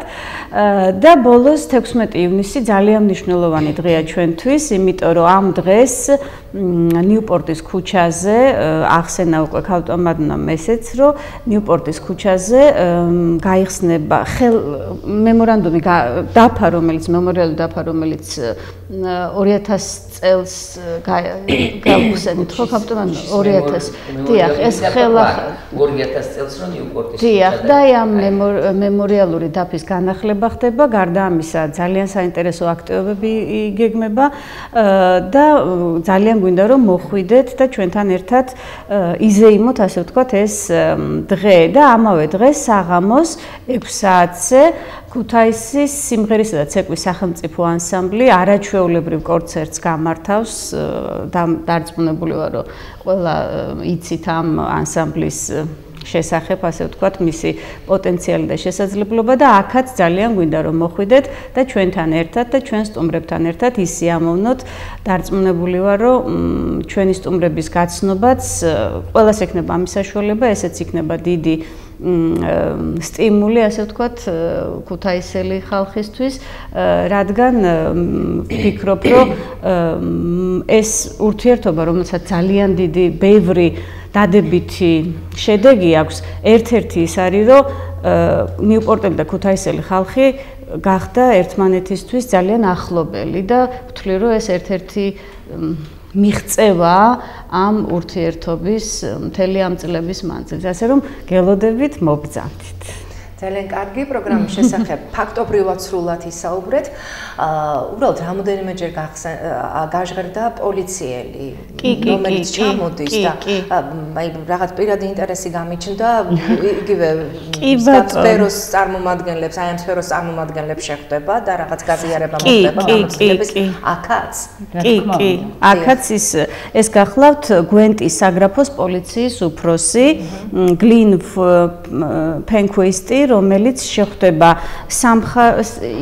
და ბოლოს 16 ივნისი ძალიან მნიშვნელოვანი დღეა ჩვენთვის, იმიტომ რომ ამ დღეს ნიუპორტის ქუჩაზე ახსენა უკვე ქალტომადნა მესეც, რომ ნიუპორტის ქუჩაზე გაიხსნება ხელ მემორანდუმი დაფა, რომელიც მემორიალური დაფა, რომელიც 2000 წელს გაიხსენით ხო ფაქტობრივად 2000 დიახ ეს ხელა 2000 წელს რო ნიუპორტის დიახ და ამ მემორიალური დაფის განახლება ხდება გარდა ამისა ძალიან საინტერესო აქტივობები იგეგმება და ძალიან გვინდა რომ მოხვიდეთ და ჩვენთან ერთად იზეიმოთ ასე ვთქვათ ეს დღე და ამავე დღეს საღამოს 6 საათზე ქუთაისის სიმღერისა და ცეკვის სახელმწიფო ანსამბლი არაჩვეულებრივ კონცერტს გამართავს და დარწმუნებული ვარ რომ ყველა იცით ამ ანსამბლის შესახებ ასე ვთქვათ მისი პოტენციალი და შესაძლებლობა და აქაც ძალიან გვინდა რომ მოხვიდეთ და ჩვენთან ერთად და ჩვენ სტუმრებთან ერთად ისიამოვნოთ დარწმუნებული ვარ რომ ჩვენი სტუმრების გაცნობაც ყველას ექნება ამის საშუალება ესეც იქნება დიდი სტიმული, ასე ვთქვათ, ქუთაისელი ხალხისთვის, რადგან ვფიქრობ, რომ ეს ურთიერთობა, რომელსაც ძალიან დიდი ბევრი დადებითი შედეგი აქვს, ერთ-ერთი ის არის, რომ ნიუპორტელი და ქუთაისელი ხალხი გახდა ერთმანეთისთვის ძალიან ახლობელი და ვთვლი, რომ ეს ერთ-ერთი მიღწევა ამ ურთიერთობის მთელი ამ წლების მანძილზე. ასე რომ გელოდებით მობძანდით. ძალიან კარგი პროგრამის შესახებ. ფაქტობრივად სრულად ისაუბრეთ. აა უბრალოდ რამოდენიმე ჯერ გაჟღერდა პოლიციელი, რომელიც ჩამოდის და აი რაღაც პირადი ინტერესი გამიჩნდა იგივე სფეროს წარმომადგენლებს, აი ამ სფეროს წარმომადგენლებს შეხვდება და რაღაც გაზიარება მოხდება ამოცნების აკაც. კი, კი. აკაც ის ეს გახლავთ გვენტის საგრაფოს პოლიციის უფროსი გლინ ფენკვისტი რომელიც შეხვდება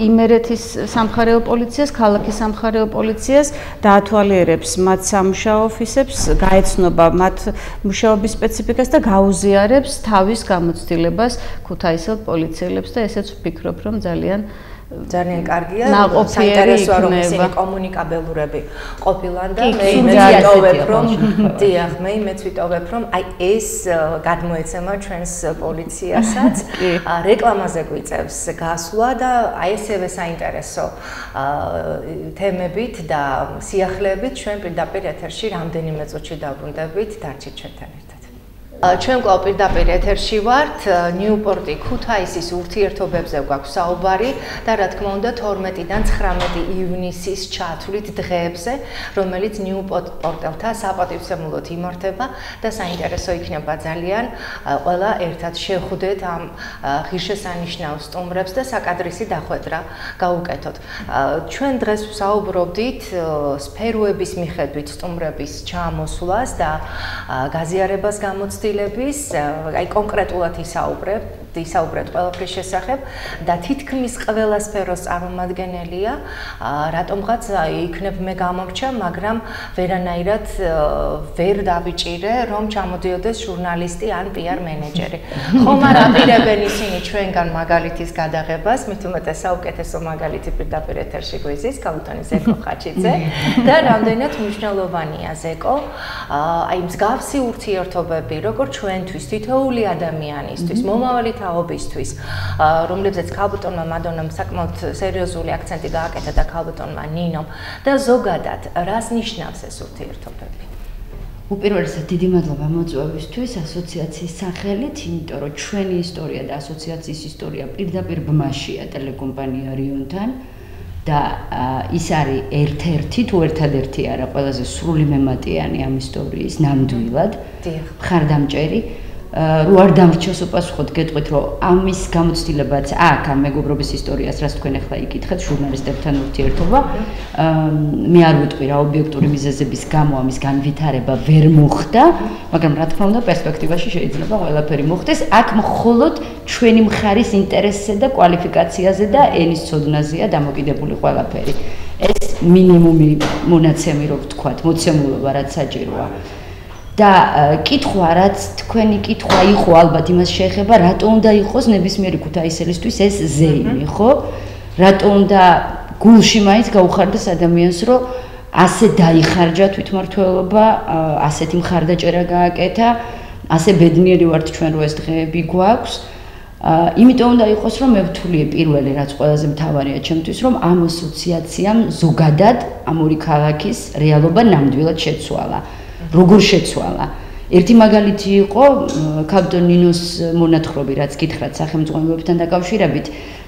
იმერეთის სამხარეო პოლიციას, ქალაქის სამხარეო პოლიციას და ათვალიერებს მათ სამუშაო ოფისებს, გაეცნობა მათ მუშაობის სპეციფიკას და გაუზიარებს თავის გამოცდილებას ქუთაისელ პოლიციელებს და ესეც ვფიქრობ, რომ ძალიან ძალიან კარგია. საინტერესოა რომ ისინი კომუნიკაბელურები ყოფილან და მე მეციტოვებ რომ დიახ მე მეციტოვებ რომ აი ეს გადმოეცემა ჩვენს პოლიციასაც რეკლამაზე გვიწევს გასვლა და აი ესევე საინტერესო თემებით და სიახლეებით ჩვენ პირდაპირ ეთერში რამდენიმე წუთში დაბრუნდებით დარჩით ჩვენთან ერთად ჩვენ კვლავ პირდაპირ ეთერში ვართ ნიუპორტი ქუთაისის ურთიერთობებზე გვაქვს საუბარი და რა თქმა უნდა 12-დან 19 ივნისის ჩათვლით დღეებზე რომელიც ნიუპორტელთა საპატივცემულოდ იმართება და საინტერესო იქნება ძალიან ყველა ერთად შეხვდეთ ამ ღირსშესანიშნავ სტუმრებს და საკადრისი დახვედრა გაუკეთოთ. ჩვენ დღეს ვსაუბრობდით სფეროების მიხედვით სტუმრების ჩამოსვლას და გაზიარებას გამოცდილ ცდილების, აი კონკრეტულად ისაუბრებ, ისაუბრეთ ყველაფრის შესახებ და თითქმის ყველა სფეროს წარმომადგენელია, რატომღაც იქნებ მე გამორჩა, მაგრამ ვერანაირად ვერ დავიჭირე, რომ ჩამოდიოდეს ჟურნალისტი ან PR მენეჯერი. ხომ არ აპირებენ ისინი ჩვენგან მაგალითის გადაღებას, მით უმეტეს საუკეთესო მაგალითი პირდაპირ ეთერში გვიზის, კალუტონი ზეკო ხაჩიძე და რამდენად მნიშვნელოვანია ზეკო, აი მსგავსი ურთიერთობები, როგორც ჩვენთვის, თითოეული ადამიანისთვის, მომავალი თაობისთვის, რომლებზეც ქალბატონმა მადონამ საკმაოდ სერიოზული აქცენტი გააკეთა და ქალბატონმა ნინომ და ზოგადად რას ნიშნავს ეს ურთიერთობები? უპირველესად დიდი მადლობა მოწვევისთვის ასოციაციის სახელით, იმიტომ რომ ჩვენი ისტორია და ასოციაციის ისტორია პირდაპირ ბმაშია ტელეკომპანია რიონთან და ის არის ერთ-ერთი თუ ერთადერთი არა ყველაზე სრული მემატიანი ამ ისტორიის ნამდვილად. დიახ. ხარდამჭერი. რო არ დამრჩოს უპასუხოთ გეტყვით რომ ამის გამოცდილებაც აქ ამ მეგობრობის ისტორიას რაც თქვენ ახლა იკითხეთ ჟურნალისტებთან ურთიერთობა. მე არ ვიტყვი რა ობიექტური მიზეზების გამო ამის განვითარება ვერ მოხდა მაგრამ რა თქმა უნდა პერსპექტივაში შეიძლება ყველაფერი მოხდეს. აქ მხოლოდ ჩვენი მხარის ინტერესზე და კვალიფიკაციაზე და ენის ცოდნაზეა დამოკიდებული ყველაფერი. ეს მინიმუმი მონაცემი რო ვთქვათ მოცემულობა რაც საჭიროა და კითხვა რაც თქვენი კითხვა იყო ალბათ იმას შეეხება რატო უნდა იყოს ნებისმიერი ქუთაისელისთვის ეს ზეიმი ხო? რატო უნდა გულში მაინც გაუხარდეს ადამიანს რომ ასე დაიხარჯა თვითმართველობა ასეთი მხარდაჭერა გააკეთა ასე ბედნიერი ვართ ჩვენ რო ეს დღეები გვაქვს. იმიტომ უნდა იყოს რომ მე ვთვლი პირველი რაც ყველაზე მთავარია ჩემთვის რომ ამ ასოციაციამ ზოგადად ამ ორი ქალაქის რეალობა ნამდვილად შეცვალა. როგორ შეცვალა. ერთი მაგალითი იყო კაპიტონ ნინოს მონათხრობი, რაც გითხრათ სახელმწიფოებთან დაკავშირებით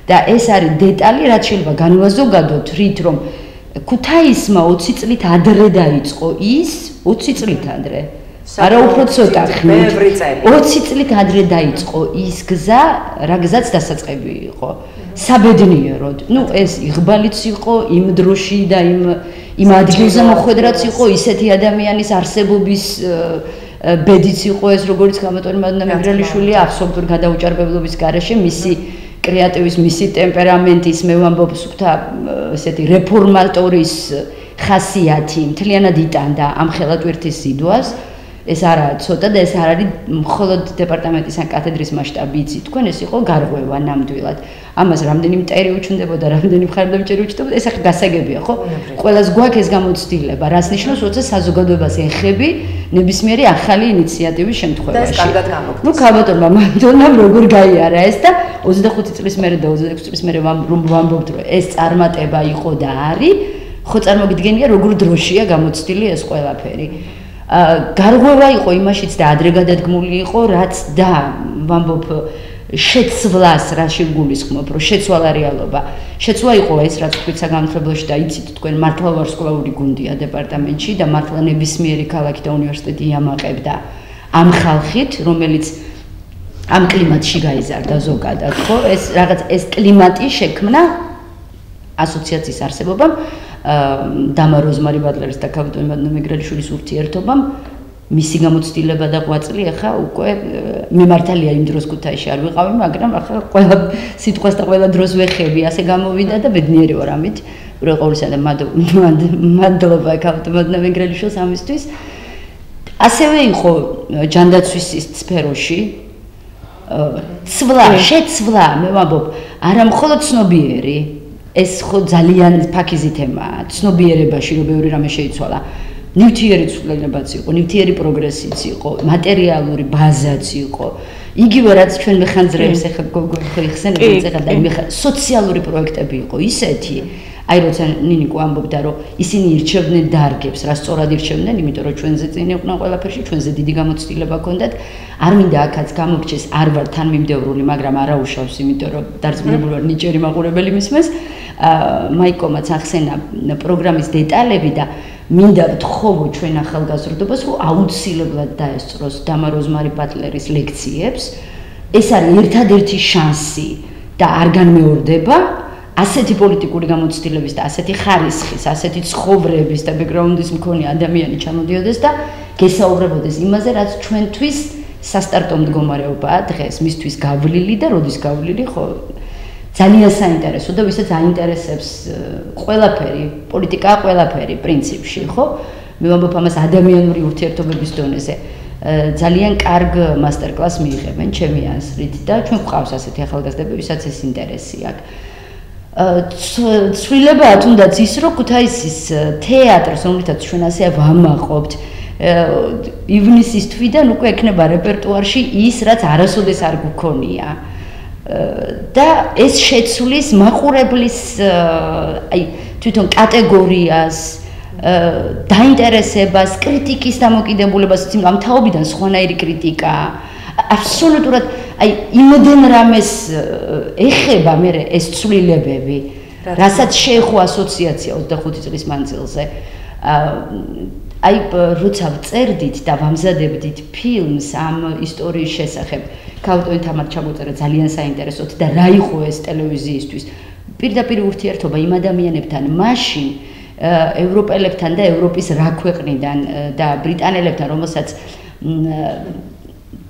და ეს არის დეტალი, რაც შეიძლება განვაზოგადოთ რით რომ ქუთაისმა 20 წლით ადრე დაიწყო ის 20 წლით ადრე. არა უფრო ცოტა ხნით. 20 წლით ადრე დაიწყო ის გზა, რა გზაც დასაწყები იყო. საბედნიეროდ. ნუ ეს იღბალიც იყო იმ დროში და იმ იმ ადგილზე მოხვედრაც იყო ისეთი ადამიანის არსებობის ბედიც იყო ეს როგორც გამოტონი მადნა მიგრალიშვილი აბსოლუტურ გადაუჭარბებლობის garaშე მისი კრეატივის მისი ტემპერამენტის მე ვამბობ სუფთა ესეთი რეფორმატორის ხასიათი მთლიანად იტანდა ამ ხელატვირთის სიდვას ეს არა ცოტა და ეს არ არის მხოლოდ დეპარტამენტის ან კათედრის მასშტაბი იცი თქვენ ეს იყო გარღვევა ნამდვილად ამას რამდენი მტერი უჩნდებოდა, რამდენი მხარდამჭერი უჩნდებოდა, ეს ახლა გასაგებია, ხო? ყოველას გვაქვს ეს გამოცდილება, რას ნიშნავს, როცა საზოგადოებას ეხები ნებისმიერი ახალი ინიციატივის შემთხვევაში. და ეს კარგად გამოგდის. ნუ ქაბატონმა მანდონამ როგორ გაიარა ეს და 25 წლის მერე და 26 წლის მერე რომ ვამბობთ, რომ ეს წარმატება იყო და არის, ხო წარმოგიდგენია როგორ დროშია გამოცდილი ეს ყველაფერი. გარღვევა იყო იმაშიც და ადრე გადადგმული იყო, რაც და ვამბობ შეცვლას რა შეგულისხმობ, რომ შეცვალა რეალობა. შეცვლა იყო ეს რაც თქვით საგანმანათლებლოში და იცით თქვენ მართლა ვარსკვლავური გუნდია დეპარტამენტში და მართლა ნებისმიერი ქალაქი და უნივერსიტეტი იამაყებდა ამ ხალხით, რომელიც ამ კლიმატში გაიზარდა ზოგადად, ხო? ეს რაღაც ეს კლიმატი შექმნა ასოციაციის არსებობამ დამა როზმარი ბატლერის და კაპიტანი მეგრელიშვილის ურთიერთობამ მისი გამოცდილება და ყვაწლი ახლა უკვე მემართალია იმ დროს ქუთაისში არ ვიყავი, მაგრამ ახლა ყველა სიტყვას და ყველა დროს ვეხები, ასე გამოვიდა და ბედნიერი ვარ ამით. ყოველისა და მადლობა კაპიტანი მეგრელიშვილს ამისთვის. ასევე იყო ჯანდაცვის სფეროში ცვლა, შეცვლა, მე ვამბობ, არა მხოლოდ ცნობიერი, ეს ხო ძალიან ფაქიზი თემაა, ცნობიერებაში რო ბევრი რამე შეიცვალა. ნივთიერი ცვლილებაც იყო, ნივთიერი პროგრესიც იყო, მატერიალური ბაზაც იყო. იგივე რაც ჩვენ მეხანძრებს ახლა გოგო ხიხსენებთ ახლა და მე სოციალური პროექტები იყო ისეთი, აი როცა ნინიკო ამბობდა რომ ისინი ირჩევდნენ დარგებს, რა სწორად ირჩევდნენ, იმიტომ რომ ჩვენზე წინ იყვნენ ყველაფერში, ჩვენზე დიდი გამოცდილება ჰქონდათ. არ მინდა ახაც გამოგჩეს, არ ვარ თან მიმდევრული, მაგრამ არაუშავს, იმიტომ რომ დარწმუნებული ვარ ნიჭერი მაყურებელი მისმეს. მაიკომაც ახსენა პროგრამის დეტალები და მინდა ვთხოვო ჩვენ ახალგაზრდობას, რომ აუცილებლად დაესწროს დამაროზმარი ბატლერის ლექციებს. ეს არის ერთადერთი შანსი და არ განმეორდება ასეთი პოლიტიკური გამოცდილების და ასეთი ხარისხის, ასეთი ცხოვრების და ბექგრაუნდის მქონე ადამიანი ჩამოდიოდეს და გესაუბრებოდეს იმაზე, რაც ჩვენთვის სასტარტო მდგომარეობაა დღეს, მისთვის გავლილი და როდის გავლილი, ხო? ძალიან საინტერესო და ვისაც აინტერესებს ყველაფერი, პოლიტიკა ყველაფერი პრინციპში, ხო? მე ვამბობ ამას ადამიანური ურთიერთობების დონეზე. ძალიან კარგ მასტერკლას მიიღებენ ჩემი აზრით და ჩვენ გვყავს ასეთი ახალგაზრდები, ვისაც ეს ინტერესი აქვს. ცვლილებაა თუნდაც ის, რომ ქუთაისის თეატრს, რომლითაც ჩვენ ასე ვამაყობთ, ივნისის თვიდან უკვე ექნება რეპერტუარში ის, რაც არასოდეს არ გქონია. და ეს შეცვლის მაყურებლის აი თვითონ კატეგორიას დაინტერესებას, კრიტიკის დამოკიდებულებას, თუმცა ამ თაობიდან სხვანაირი კრიტიკა აბსოლუტურად აი იმდენ რამეს ეხება მე ეს ცვლილებები, რასაც შეეხო ასოციაცია 25 წლის მანძილზე. აი როცა წერდით და ვამზადებდით ფილმს ამ ისტორიის შესახებ, კავტოენ თამარ ჩამოწერა ძალიან საინტერესოდ და რა იყო ეს ტელევიზიისთვის? პირდაპირ ურთიერთობა იმ ადამიანებთან მაშინ ევროპელებთან და ევროპის რა ქვეყნიდან და ბრიტანელებთან რომელსაც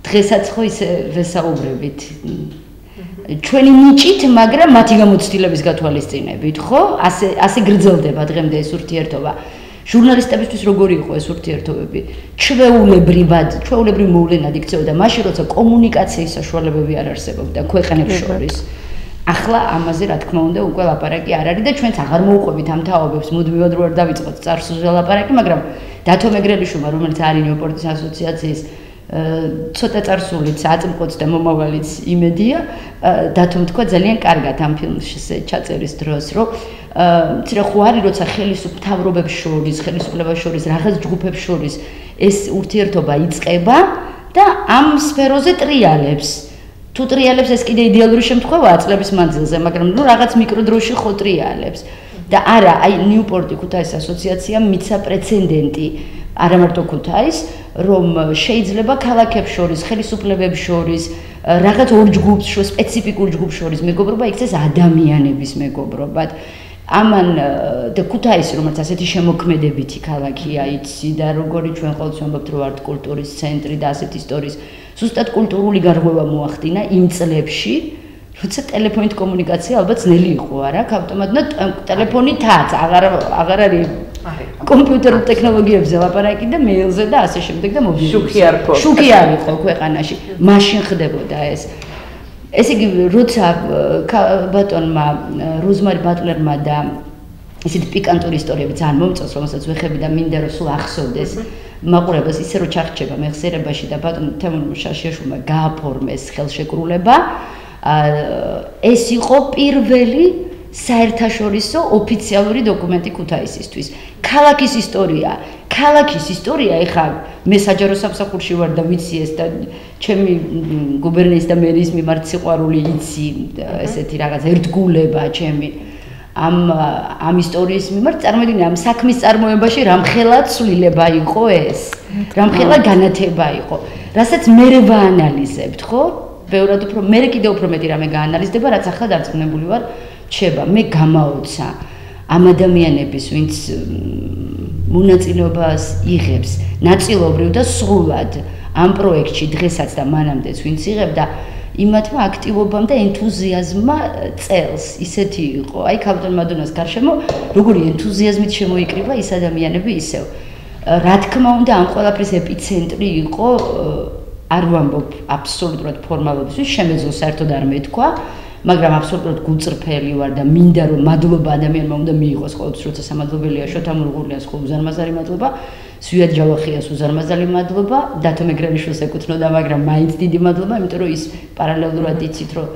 დღესაც ხო ისე ვესაუბრებით. ჩვენი ნიჭით მაგრამ მათი გამოცდილების გათვალისწინებით ხო? ასე ასე გრძელდება დღემდე ეს ურთიერთობა. ჟურნალისტებისთვის როგორი იყო ეს ურთიერთობები? ჩვეულებრივად, ჩვეულებრივ მოვლენად იქცეოდა მაშინ, როცა კომუნიკაციის საშუალებები არ არსებობდა ქვეყნებს შორის. ახლა ამაზე რა თქმა უნდა უკვე ლაპარაკი არ არის და ჩვენც აღარ მოუყვებით ამ თაობებს, მუდმივად რო არ დავიწყოთ წარსულზე ლაპარაკი, მაგრამ დათო მეგრელიშვილმა, რომელიც არის ნიუპორტის ასოციაციის ცოტა წარსულიც აწმყოც და მომავალიც იმედია. დათომ თქვა ძალიან კარგად ამ ფილმში ჩაწერის დროს რომ ცირა ხო არის როცა ხელისუფლებებს შორის ხელისუფლებას შორის რაღაც ჯგუფებს შორის ეს ურთიერთობა იწყება და ამ სფეროზე ტრიალებს. თუ ტრიალებს ეს კიდე იდეალური შემთხვევაა წლების მანძილზე მაგრამ ნუ რაღაც მიკროდროში ხო ტრიალებს. და არა აი ნიუპორტი ქუთაისის ასოციაცია მიცა პრეცედენტი მარტო ქუთაის რომ შეიძლება ქალაქებს შორის ხელისუფლებებს შორის რაღაც ორ ჯგუფს შორის სპეციფიკურ ჯგუფს შორის მეგობრობა იქცეს ადამიანების მეგობრობად. ამან და ქუთაისი რომელიც ასეთი შემოქმედებითი ქალაქია იცი და როგორი ჩვენ ყოველთვის ვამბობთ რომ ართ კულტურის ცენტრი და ასეთი ისტორიის ზუსტად კულტურული გარღვევა მოახდინა იმ წლებში როცა ტელეფონით კომუნიკაცია ალბათ ძნელი იყო არა? ავტომატურად ტელეფონითაც აღარ აღარ არის კომპიუტერულ ტექნოლოგიებზე ლაპარაკი და მეილზე და ასე შემდეგ და მობილური შუქი არ ხო შუქი არ იყო ქვეყანაში. მაშინ ხდებოდა ეს. ესე იგი როცა ბატონმა როზმარი ბატლერმა და ისეთი პიკანტური ისტორიები ძალიან მომწონს რომელსაც ვეხები და მინდა რომ სულ ახსოვდეს მაყურებას ისე რომ ჩახჩება მეხსიერებაში და ბატონ თემურ შაშიაშვილმა გააფორმეს ხელშეკრულება. ეს იყო პირველი საერთაშორისო ოფიციალური დოკუმენტი ქუთაისისთვის. ქალაქის ისტორია, ქალაქის ისტორია ეხა მე საჯარო სამსახურში ვარ და ვიცი ეს და ჩემი გუბერნიის და მერის მიმართ სიყვარული იცი ესეთი რაღაც ერთგულება ჩემი. ამ ამ ისტორიის მიმართ წარმოგიდგენთ ამ საქმის წარმოებაში რამხელა ცვლილება იყო ეს? რამხელა განათება იყო? რასაც მე ვაანალიზებთ ხო? ბევრად უფრო მე კიდე უფრო მეტი რამე გაანალიზდება რაც ახლა დარწმუნებული ვარ ჩება მე გამაოცა. ამ ადამიანების ვინც მონაწილეობას იღებს ნაწილობრივ და სრულად ამ პროექტში დღესაც და მანამდეც ვინც იღებდა იმათმა აქტივობამ და ენთუზიაზმმა წელს ისეთი იყო. აი კაპიტან მადონას გარშემო როგორი ენთუზიაზმით შემოიკრიბა ის ადამიანები ისევ. რა თქმა უნდა ამ ყველაფრის ეპიცენტრი იყო არ ვამბობ აბსოლუტურად ფორმალობისთვის შემეძლო საერთოდ არ მეთქვა მაგრამ აბსოლუტურად გულწრფელი ვარ და მინდა რომ მადლობა ადამიანმა უნდა მიიღოს ყოველთვის როცა სამადლობელია შოთა მურღულიას ხო უზარმაზარი მადლობა სვიად ჯავახიას უზარმაზარი მადლობა დათო მეგრანიშვილს ეკუთვნოდა მაგრამ მაინც დიდი მადლობა იმიტომ რომ ის პარალელურად იცით რომ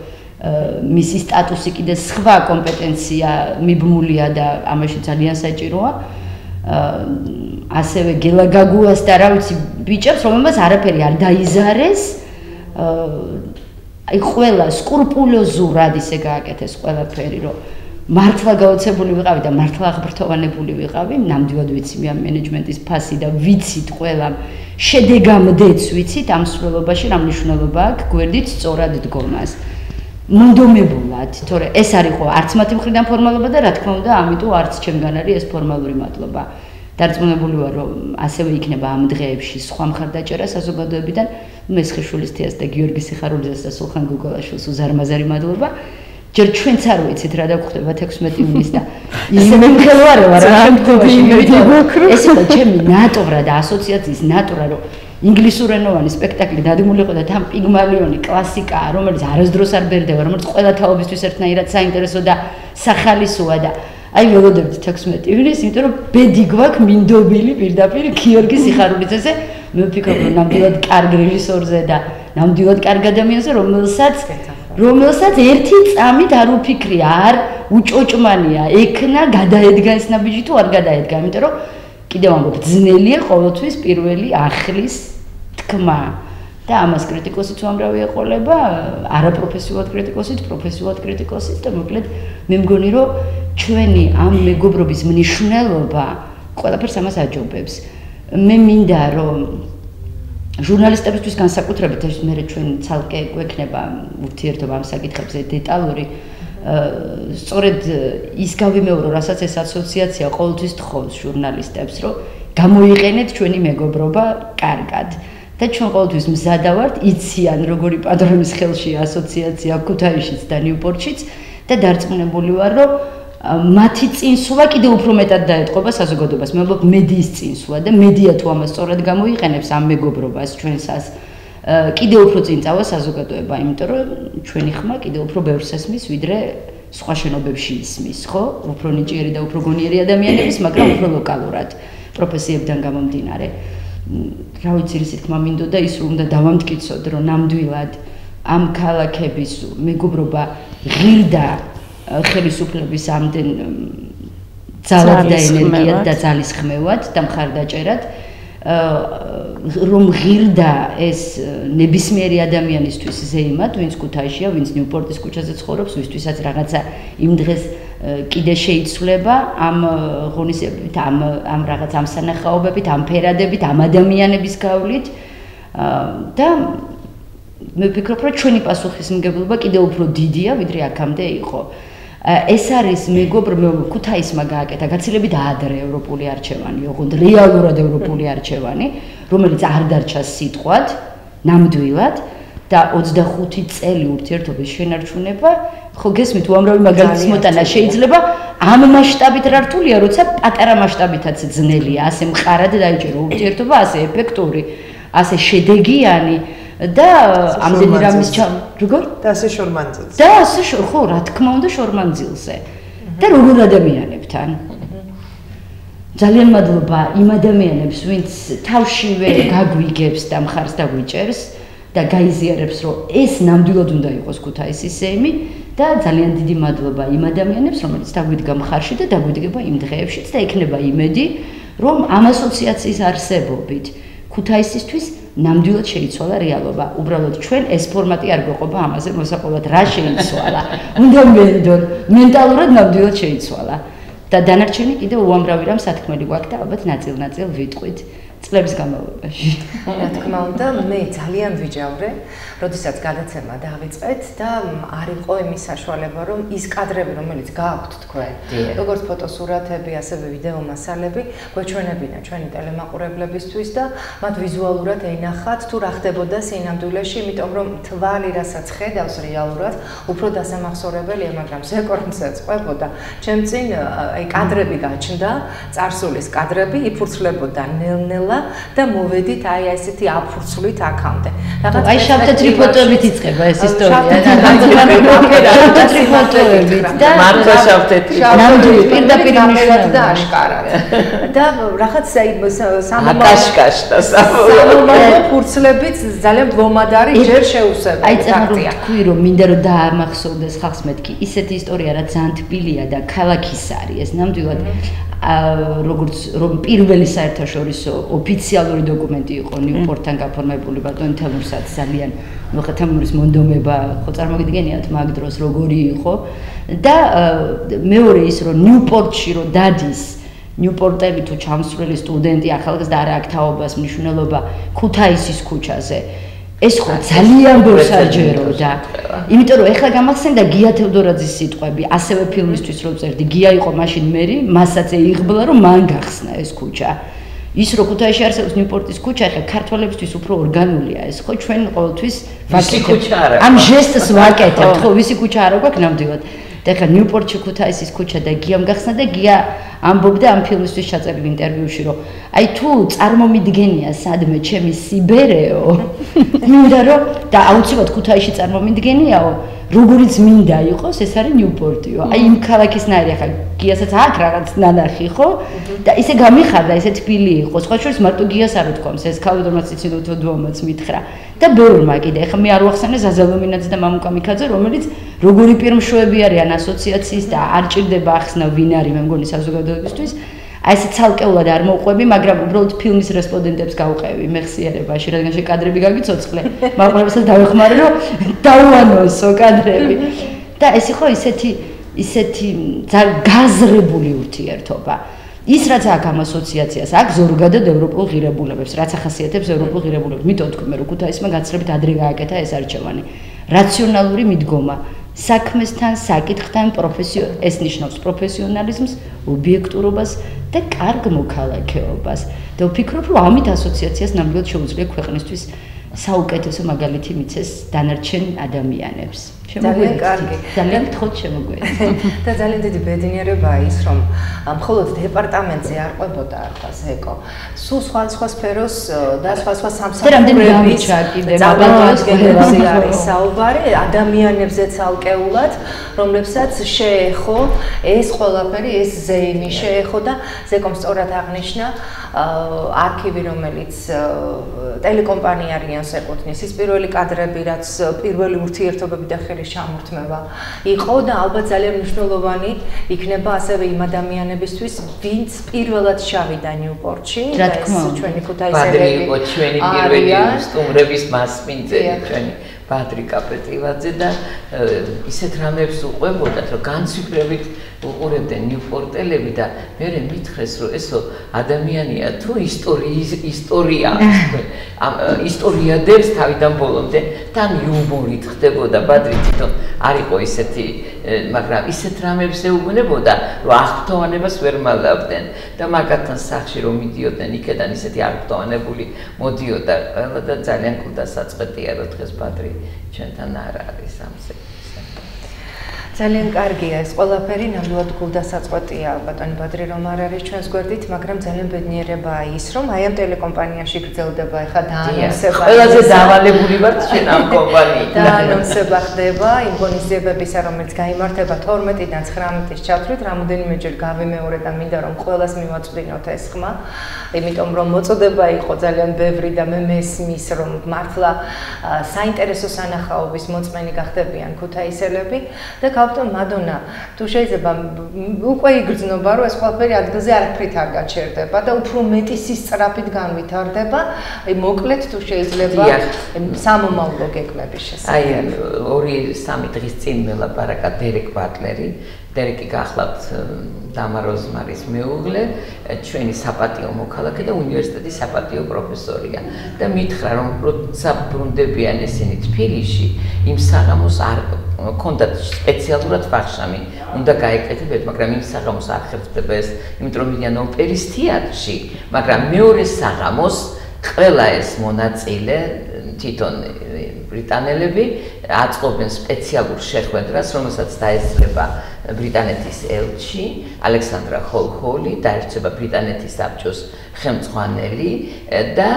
მისი სტატუსი კიდე სხვა კომპეტენცია მიბმულია და ამაში ძალიან საჭიროა. ასევე გელაგაგუას და რა ვიცი ბიჭებს რომელსაც არაფერი არ დაიზარეს აი ყველა სკრუპულოზურად ისე გააკეთეს ყველაფერი, რომ მართლა გაოცებული ვიყავი და მართლა აღბრთოვანებული ვიყავი, ნამდვილად ვიცი მე ამ მენეჯმენტის ფასი და ვიცით ყველა შედეგამდეც ვიცით ამ სრულობაში რა მნიშვნელობა აქვს გვერდით სწორად დგომას. მონდომებულად, თორე ეს არისო არც მათი მხრიდან ფორმალობა და რა თქმა უნდა, ამიტომ არც ჩემგან არის ეს ფორმალური მადლობა. დარწმუნებული ვარ, რომ ასევე იქნება ამ დღეებში სხვა მხარდაჭერა საზოგადოებიდან. მესხიშვილის თეას და გიორგი სიხარულიძეს და სულხან გუგოლაშვილს უზარმაზარი მადლობა. ჯერ ჩვენც არ ვიცით რა დაგხვდება 16 ივნისს და ისე მემხელვარე ვარ რა შემიძლია ეს იყო ჩემი ნატურა და ასოციაციის ნატურა რომ ინგლისურენოვანი სპექტაკლი დადგმული იყო და თან პიგმალიონი კლასიკაა რომელიც არასდროს არ ბერდება რომელიც ყველა თაობისთვის ერთნაირად საინტერესო და სახალისოა და აი ველოდებთ 16 ივნისს იმიტომ რომ ბედი გვაქვს მინდობილი პირდაპირ გიორგი სიხარულიძეზე. მე ვფიქრობ რომ ნამდვილად კარგ რეჟისორზე და ნამდვილად კარგ ადამიანზე რომელსაც რომელსაც ერთი წამით არ უფიქრია არ უჭოჭმანია. ექნა გადაედგა ეს ნაბიჯი თუ არ გადაედგა იმიტომ რომ კიდევ ამბობ ძნელია ყოველთვის პირველი ახლის თქმა და ამას კრიტიკოსიც უამრავი ეყოლება არაპროფესიულად კრიტიკოსით პროფესიულად კრიტიკოსით და მოკლედ მე მგონი რომ ჩვენი ამ მეგობრობის მნიშვნელობა ყველაფერს ამას აჯობებს მე მინდა რომ ჟურნალისტებისთვის განსაკუთრებით ეს მე ჩვენ ცალკე გვექნება ურთიერთობა ამ საკითხებზე დეტალური სწორედ ის გავიმეორო, რასაც ეს ასოციაცია ყოველთვის თხოვს ჟურნალისტებს, რომ გამოიყენეთ ჩვენი მეგობრობა კარგად. და ჩვენ ყოველთვის მზადა ვართ, იციან როგორი პატრონის ხელში ასოციაცია ქუთაისშიც და ნიუპორტშიც და დარწმუნებული ვარ, რომ მათი წინსვლა კიდევ უფრო მეტად დაეთყობა საზოგადოებას. მე ვფიქრობ მედიის წინსვლა და მედია თუ ამას სწორად გამოიყენებს ამ მეგობრობას ჩვენსას კიდევ უფრო წინ წავა საზოგადოება, იმიტომ რომ ჩვენი ხმა კიდევ უფრო ბევრს ესმის, ვიდრე სხვა შენობებში ისმის, ხო? უფრო ნიჭიერი და უფრო გონიერი ადამიანების, მაგრამ უფრო ლოკალურად პროფესიებიდან გამომდინარე. რა ვიცი, ისე თქმა მინდოდა ის რომ უნდა დავამტკიცოთ, რომ ნამდვილად ამ ქალაქების მეგობრობა ღირდა ხელისუფლების ამდენ ძალად და ენერგიად და ძალის ხმევად და მხარდაჭერად რომ ღირდა ეს ნებისმიერი ადამიანისთვის ზეიმად, ვინც ქუთაისშია, ვინც ნიუპორტის ქუჩაზე ცხოვრობს, ვისთვისაც რაღაცა იმ დღეს კიდე შეიცვლება ამ ღონისებით, ამ ამ რაღაც ამ სანახაობებით, ამ ფერადებით, ამ ადამიანების გავლით და მე ვფიქრობ, რომ ჩვენი პასუხისმგებლობა კიდე უფრო დიდია, ვიდრე აქამდე იყო. ეს არის მეგობრ ქუთაისმა გააკეთა გაცილებით ადრე ევროპული არჩევანი, ოღონდ რეალურად ევროპული არჩევანი, რომელიც არ დარჩა სიტყვად, ნამდვილად და 25 წელი ურთიერთობის შენარჩუნება, ხო გესმით, უამრავი მაგალითის მოტანა შეიძლება ამ მასშტაბით რართულია, როცა პატარა მასშტაბითაც ძნელია, ასე მყარად დაიჭირო ურთიერთობა, ასე ეფექტური, ასე შედეგიანი და ამდენი რამის ჩამ როგორ? და ასე შორმანძილზე და ასე ხო რა თქმა უნდა შორმანძილზე და როგორ ადამიანებთან. ძალიან მადლობა იმ ადამიანებს ვინც თავშივე გაგვიგებს და მხარს დაგვიჭერს და გაიზიარებს რომ ეს ნამდვილად უნდა იყოს ქუთაისის სეიმი და ძალიან დიდი მადლობა იმ ადამიანებს რომელიც დაგვიდგა მხარში და დაგვიდგება იმ დღეებშიც და ექნება იმედი რომ ამ ასოციაციის არსებობით ქუთაისისთვის ნამდვილად შეიცვალა რეალობა. უბრალოდ ჩვენ ეს ფორმატი არ გვეყობა ამაზე მოსაყოლად რა შეიცვალა. უნდა მენდონ მენტალურად ნამდვილად შეიცვალა. და დანარჩენი კიდე უამრავი რამ სათქმელი გვაქვს და ალბათ ნაწილ-ნაწილ ვიტყვით. წლების განმავლობაში. რა თქმა უნდა, მე ძალიან ვიჯავრე, როდესაც გადაცემა დავიწყეთ და არ იყო იმის საშუალება, რომ ის კადრები, რომელიც გააქვთ თქვენ, როგორც ფოტოსურათები, ასევე ვიდეო მასალები, გვეჩვენებინა ჩვენი ტელემაყურებლებისთვის და მათ ვიზუალურად ენახათ თუ რა ხდებოდა სინამდვილეში, იმიტომ რომ თვალი რასაც ხედავს რეალურად, უფრო დასამახსოვრებელია, მაგრამ ზეკორმსაც ყვებოდა. ჩემ წინ აი კადრები გაჩნდა, царსულის კადრები იფურცლებოდა ნელ-ნელა გავა და მოვედით აი ესეთი აფურცლით აქამდე. რაღაც აი შავთეთრი ფოტოებით იწყება ეს ისტორია. შავთეთრი ფოტოებით და მარტო შავთეთრი. ნამდვილი პირდაპირ ნიშნად და აშკარად. და რაღაც აი სამომავლო და სამომავლო ფურცლებით ძალიან ბლომადარი ჯერ შეუსება. აი წერა თქვი რომ მინდა რომ დაამახსოვრდეს ხალხს მეთქი ისეთი ისტორია რა ძალიან თბილია და ქალაქის არის ეს ნამდვილად როგორც რომ პირველი საერთაშორისო ოფიციალური დოკუმენტი იყო ნიუპორტთან გაფორმებული ბატონ თემურსაც ძალიან ნუ ხა თემურის მონდომება ხო წარმოგიდგენიათ მაგ დროს როგორი იყო. და მეორე ის რომ ნიუპორტში რომ დადის ნიუპორტები თუ ჩამსვლელი სტუდენტი ახალგაზრდა არა აქ თაობას მნიშვნელობა ქუთაისის ქუჩაზე. ეს ხო ძალიან გოსაჯერო და იმიტომ რომ ეხლა გამახსენდა გია თევდორაძის სიტყვები. ასევე ფილმისთვის რო წერდი გია იყო მაშინ მერი მასაც ეიღბლა რომ მან გახსნა ეს ქუჩა ის რო ქუთაისში არსებობს ნიუპორტის ქუჩა ეხლა ქართველებისთვის უფრო ორგანულია ეს ხო? ჩვენ ყოველთვის ვაკეთებთ. ამ ჟესტს ვაკეთებთ ხო? ვისი ქუჩა არა გვაქვს ნამდვილად. და ეხლა ნიუპორტში ქუთაისის ქუჩა და გიამ გახსნა და გია ამბობდა ამ ფილმისთვის ჩაწერილ ინტერვიუში რომ აი თუ წარმომიდგენია სადმე ჩემი სიბერეო? მინდა რომ და აუცილებლად ქუთაისში წარმომიდგენიაო როგორიც მინდა იყოს ეს არის ნიუპორტიო აი იმ ქალაქის ნაირი ახლა გიასაც აქ რაღაც ნანახი ხო? და ისე გამიხარდა ესე თბილი იყო. სხვა შორის მარტო გიას არ უთქვამს ეს ქალდორმაც იცინო თუ დუამაც მითხრა. და ბევრმა კიდე ახლა მე არ ვახსენე ზაზალომინაძე და მამუკა მიქაძე რომელიც როგორი პირმშოები არიან ასოციაციის და არ ჭირდება ახსნა ვინ არის მე მგონი საზოგადოებისთვის აი ესე ცალკეულად არ მოყვები, მაგრამ უბრალოდ ფილმის რესპონდენტებს გავყევი მეხსიერებაში, რადგან შეკადრები გაგიცოცხლე, მაყურებელს დავეხმარე, რომ დაუანოსო კადრები. და ეს იყო ისეთი ისეთი გაზრებული ურთიერთობა. ის რაც აქ ამ ასოციაციას აქ ზოგადად ევროპულ ღირებულებებს, რაც ახასიათებს ევროპულ ღირებულებებს, მითო თქვენ რომ ქუთაისმა გაცრებით ადრე გააკეთა ეს არჩევანი. რაციონალური მიდგომა, საქმესთან, საკითხთან პროფესიო ეს ნიშნავს პროფესიონალიზმს, ობიექტურობას და კარგ მოქალაქეობას. და ვფიქრობ, რომ ამით ასოციაციას ნამდვილად შეუძლია ქვეყნისთვის საუკეთესო მაგალითი მიცეს დანარჩენ ადამიანებს. ძალიან კარგი. ძალიან გთხოვთ შემოგვიყვეთ. და ძალიან დიდი ბედნიერებაა ის, რომ მხოლოდ დეპარტამენტზე არ ყვებოდა ახლა ეკო. სულ სხვა სხვა სფეროს და სხვა სხვა სამსახურების მაგალითად არის საუბარი ადამიანებზეც ალკეულად, რომლებსაც შეეხო ეს ყველაფერი, ეს ზეიმი შეეხო და ზეკომ სწორად აღნიშნა არქივი, რომელიც ტელეკომპანია რიანს ეკუთვნის, ის პირველი კადრები, რაც პირველი ურთიერთობები და ხელი შემორთმევა იყო და ალბათ ძალიან მნიშვნელოვანი იქნება ასევე იმ ადამიანებისთვის, ვინც პირველად შავიდა ნიუპორტში და ეს ჩვენი ქუთაისელები იყო ჩვენი პირველი სტუმრების მასპინძელი ჩვენი ბადრი კაპეტილაძე და ისეთ რამებს უყვებოდათ რომ განსიფრებით უყურებდნენ ნიუპორტელები და მე მითხრეს რომ ესო ადამიანია თუ ისტორიის ისტორია? ამ ისტორიადებს თავიდან ბოლომდე თან იუმორით ხდებოდა ბადრი თვითონ არ იყო ისეთი მაგრამ ისეთ რამებს ეუბნებოდა რომ აღფრთოვანებას ვერ მალავდნენ და მაგათთან სახში რომ მიდიოდნენ იქედან ისეთი აღფრთოვანებული მოდიოდა. ყველა და ძალიან კუდასაწყეტია რომ დღეს ბადრი ჩვენთან არ არის ამზე ძალიან კარგია ეს ყველაფერი, ნამდვილად გულდასაწყვეტია ბატონი ბადრი რომ არ არის ჩვენს გვერდით, მაგრამ ძალიან ბედნიერებაა ის, რომ აი ამ ტელეკომპანიაში გრძელდება ახლა დაანონსება. ყველაზე დავალებული ვარ ჩვენ ამ კომპანიიდან. დაანონსება ხდება იმ ღონისძიებებისა, რომელიც გამართება 12-დან 19-ის ჩათვლით, რამოდენიმეჯერ გავიმეორე და მინდა რომ ყველას მივაწვდინოთ ეს ხმა. იმიტომ რომ მოწოდება იყო ძალიან ბევრი და მე მესმის რომ მართლა საინტერესო სანახაობის მოწმენი გახდებიან ქუთაისელები და გავთო მადონა. თუ შეიძლება უკვე იგრძნობა რომ ეს ყველაფერი ადგილზე არაფრით არ გაჩერდება და უფრო მეტი სისწრაფით განვითარდება. აი მოკლედ თუ შეიძლება სამომავლო გეგმების შესახებ. აი 2-3 დღის წინ მელაპარაკა დერეკ ბატლერი დერეკი გახლავთ დამაროზმარის მეუღლე, ჩვენი საპატიო მოქალაქე და უნივერსიტეტის საპატიო პროფესორია. და მითხრა რომ როცა ბრუნდებიან ესენი თბილისში, იმ საღამოს არ კონდათ სპეციალურად ვახშამი, უნდა გაეკეთებათ, მაგრამ იმ საღამოს არ ხერხდება ეს, იმიტომ რომ მიდიან ოპერის თეატრში, მაგრამ მეორე საღამოს ყველა ეს მონაწილე თვითონ ბრიტანელები აწყობენ სპეციალურ შეხვედრას, რომელსაც დაესწრება ბრიტანეთის ელჩი ალექსანდრა ჰოლჰოლი, დაერჩება ბრიტანეთის საბჭოს ხელმძღვანელი და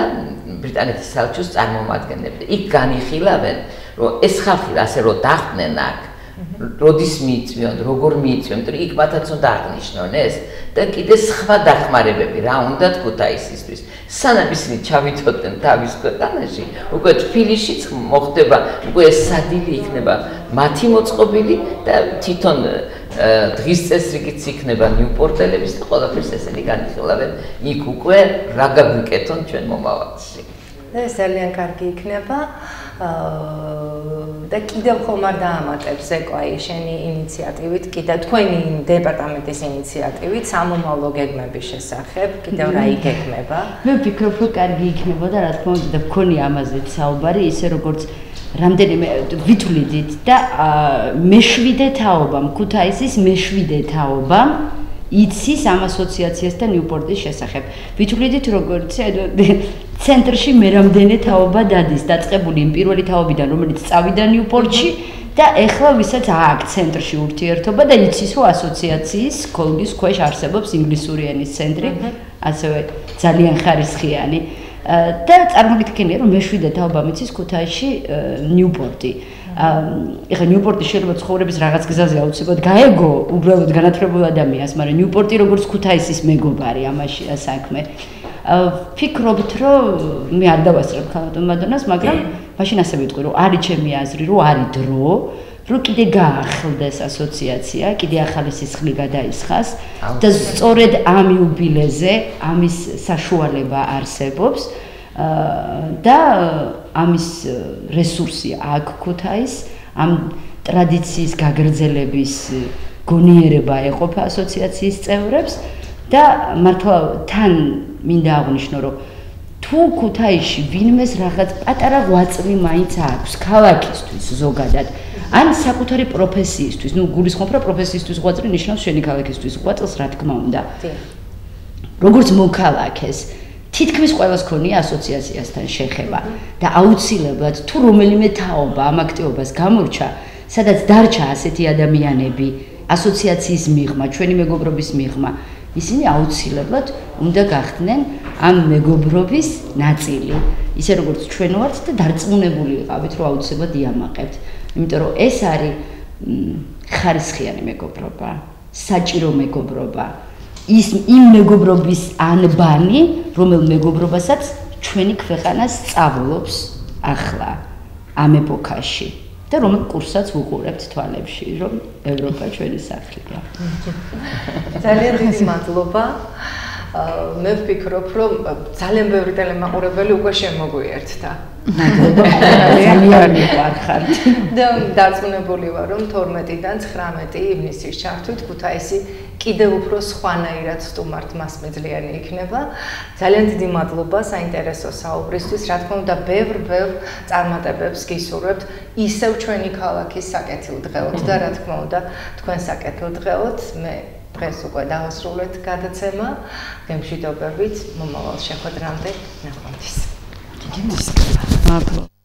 ბრიტანეთის საბჭოს წარმომადგენლები. იქ განიხილავენ, რომ ეს ხალხი ასე რომ დახდნენ აქ როდის მიიწვიონ, როგორ მიიწვიონ, იმიტომ იქ მათაც უნდა აღნიშნონ ეს და კიდე სხვა დახმარებები რა უნდა ქუთაისისთვის. სანამ ისინი ჩავითოდნენ თავის ქვეყანაში, უკვე თბილისშიც მოხდება, უკვე სადილი იქნება მათი მოწყობილი და თვითონ დღის წესრიგიც იქნება ნიუპორტელების და ყველაფერს ესენი განიხილავენ იქ უკვე რა გაგვიკეთონ ჩვენ მომავალში. ეს ძალიან კარგი იქნება. და კიდევ ხომ არ დაამატებს ეკოი შენი ინიციატივით, კიდევ თქვენი დეპარტამენტის ინიციატივით სამომავლო გეგმების შესახებ, კიდევ რა იგეგმება? მე ვფიქრობ, რომ კარგი იქნებოდა, რა თქმა უნდა, და მქონი ამაზე საუბარი, ისე როგორც რამდენიმე ვითვლიდით და მეშვიდე თაობა, ქუთაისის მეშვიდე თაობა იცის ამ ასოციაციას და ნიუპორტის შესახებ. ვითვლიდით როგორც ცენტრში მე რამდენი თაობა დადის დაწყებული იმ პირველი თაობიდან რომელიც წავიდა ნიუპორტში და ეხლა ვისაც აქ ცენტრში ურთიერთობა და იცის რომ ასოციაციის კოლგის ქვეშ არსებობს ინგლისური ენის ცენტრი ასევე ძალიან ხარისხიანი. და წარმოგიდგენია რომ მეშვიდე თაობა მიცის ქუთაისში ნიუპორტი ეხლა ნიუპორტი შეიძლება ცხოვრების რაღაც გზაზე აუცილებლად გაეგო უბრალოდ განათლებულ ადამიანს, მაგრამ ნიუპორტი როგორც ქუთაისის მეგობარი ამაში საქმე. ფიქრობთ, რომ მე არ დავასწრებ ქალბატონ მადონას, მაგრამ მაშინ ასე ვიტყვი, რომ არის ჩემი აზრი, რომ არის დრო, რომ კიდე გაახლდეს ასოციაცია, კიდე ახალი სისხლი გადაისხას და სწორედ ამ იუბილეზე ამის საშუალება არსებობს. და ამის რესურსი აქ ქუთაის ამ ტრადიციის გაგრძელების გონიერება ეყოფა ასოციაციის წევრებს და მართლა თან მინდა აღვნიშნო რომ თუ ქუთაისში ვინმეს რაღაც პატარა ღვაწლი მაინც აქვს ქალაქისთვის ზოგადად ან საკუთარი პროფესიისთვის ნუ გულისხმობ რა პროფესიისთვის ღვაწლი ნიშნავს შენი ქალაქისთვის ღვაწლს რა თქმა უნდა. როგორც მოქალაქეს თითქმის ყოველს ქონია ასოციაციასთან შეხება და აუცილებლად თუ რომელიმე თაობა ამ აქტივობას გამორჩა, სადაც დარჩა ასეთი ადამიანები ასოციაციის მიღმა, ჩვენი მეგობრობის მიღმა, ისინი აუცილებლად უნდა გახდნენ ამ მეგობრობის ნაწილი, ისე როგორც ჩვენ ვართ და დარწმუნებული ვიყავით, რომ აუცილებლად იამაყებთ. იმიტომ რომ ეს არის ხარისხიანი მეგობრობა, საჭირო მეგობრობა. ის იმ მეგობრობის ანბანი, რომელ მეგობრობასაც ჩვენი ქვეყანა სწავლობს ახლა ამ ეპოქაში და რომელ კურსაც ვუყურებთ თვალებში, რომ ევროპა ჩვენი სახლია. ძალიან დიდი მადლობა. მე ვფიქრობ, რომ ძალიან ბევრი ტელემაყურებელი უკვე შემოგვიერთდა. ძალიან მიყვარხართ. და დარწმუნებული ვარ, რომ 12-დან 19 ივნისის ჩართვით ქუთაისი კიდევ უფრო სხვანაირად სტუმართ მასმედლიანი იქნება. ძალიან დიდი მადლობა საინტერესო საუბრისთვის. რა თქმა უნდა, ბევრ-ბევრ წარმატებებს გისურვებთ ისევ ჩვენი ქალაქის საკეთილდღეოდ და რა თქმა უნდა, თქვენ საკეთილდღეოდ მე დღეს უკვე დავასრულეთ გადაცემა. გემშვიდობებით მომავალ შეხვედრამდე ნახვამდის. დიდი მადლობა.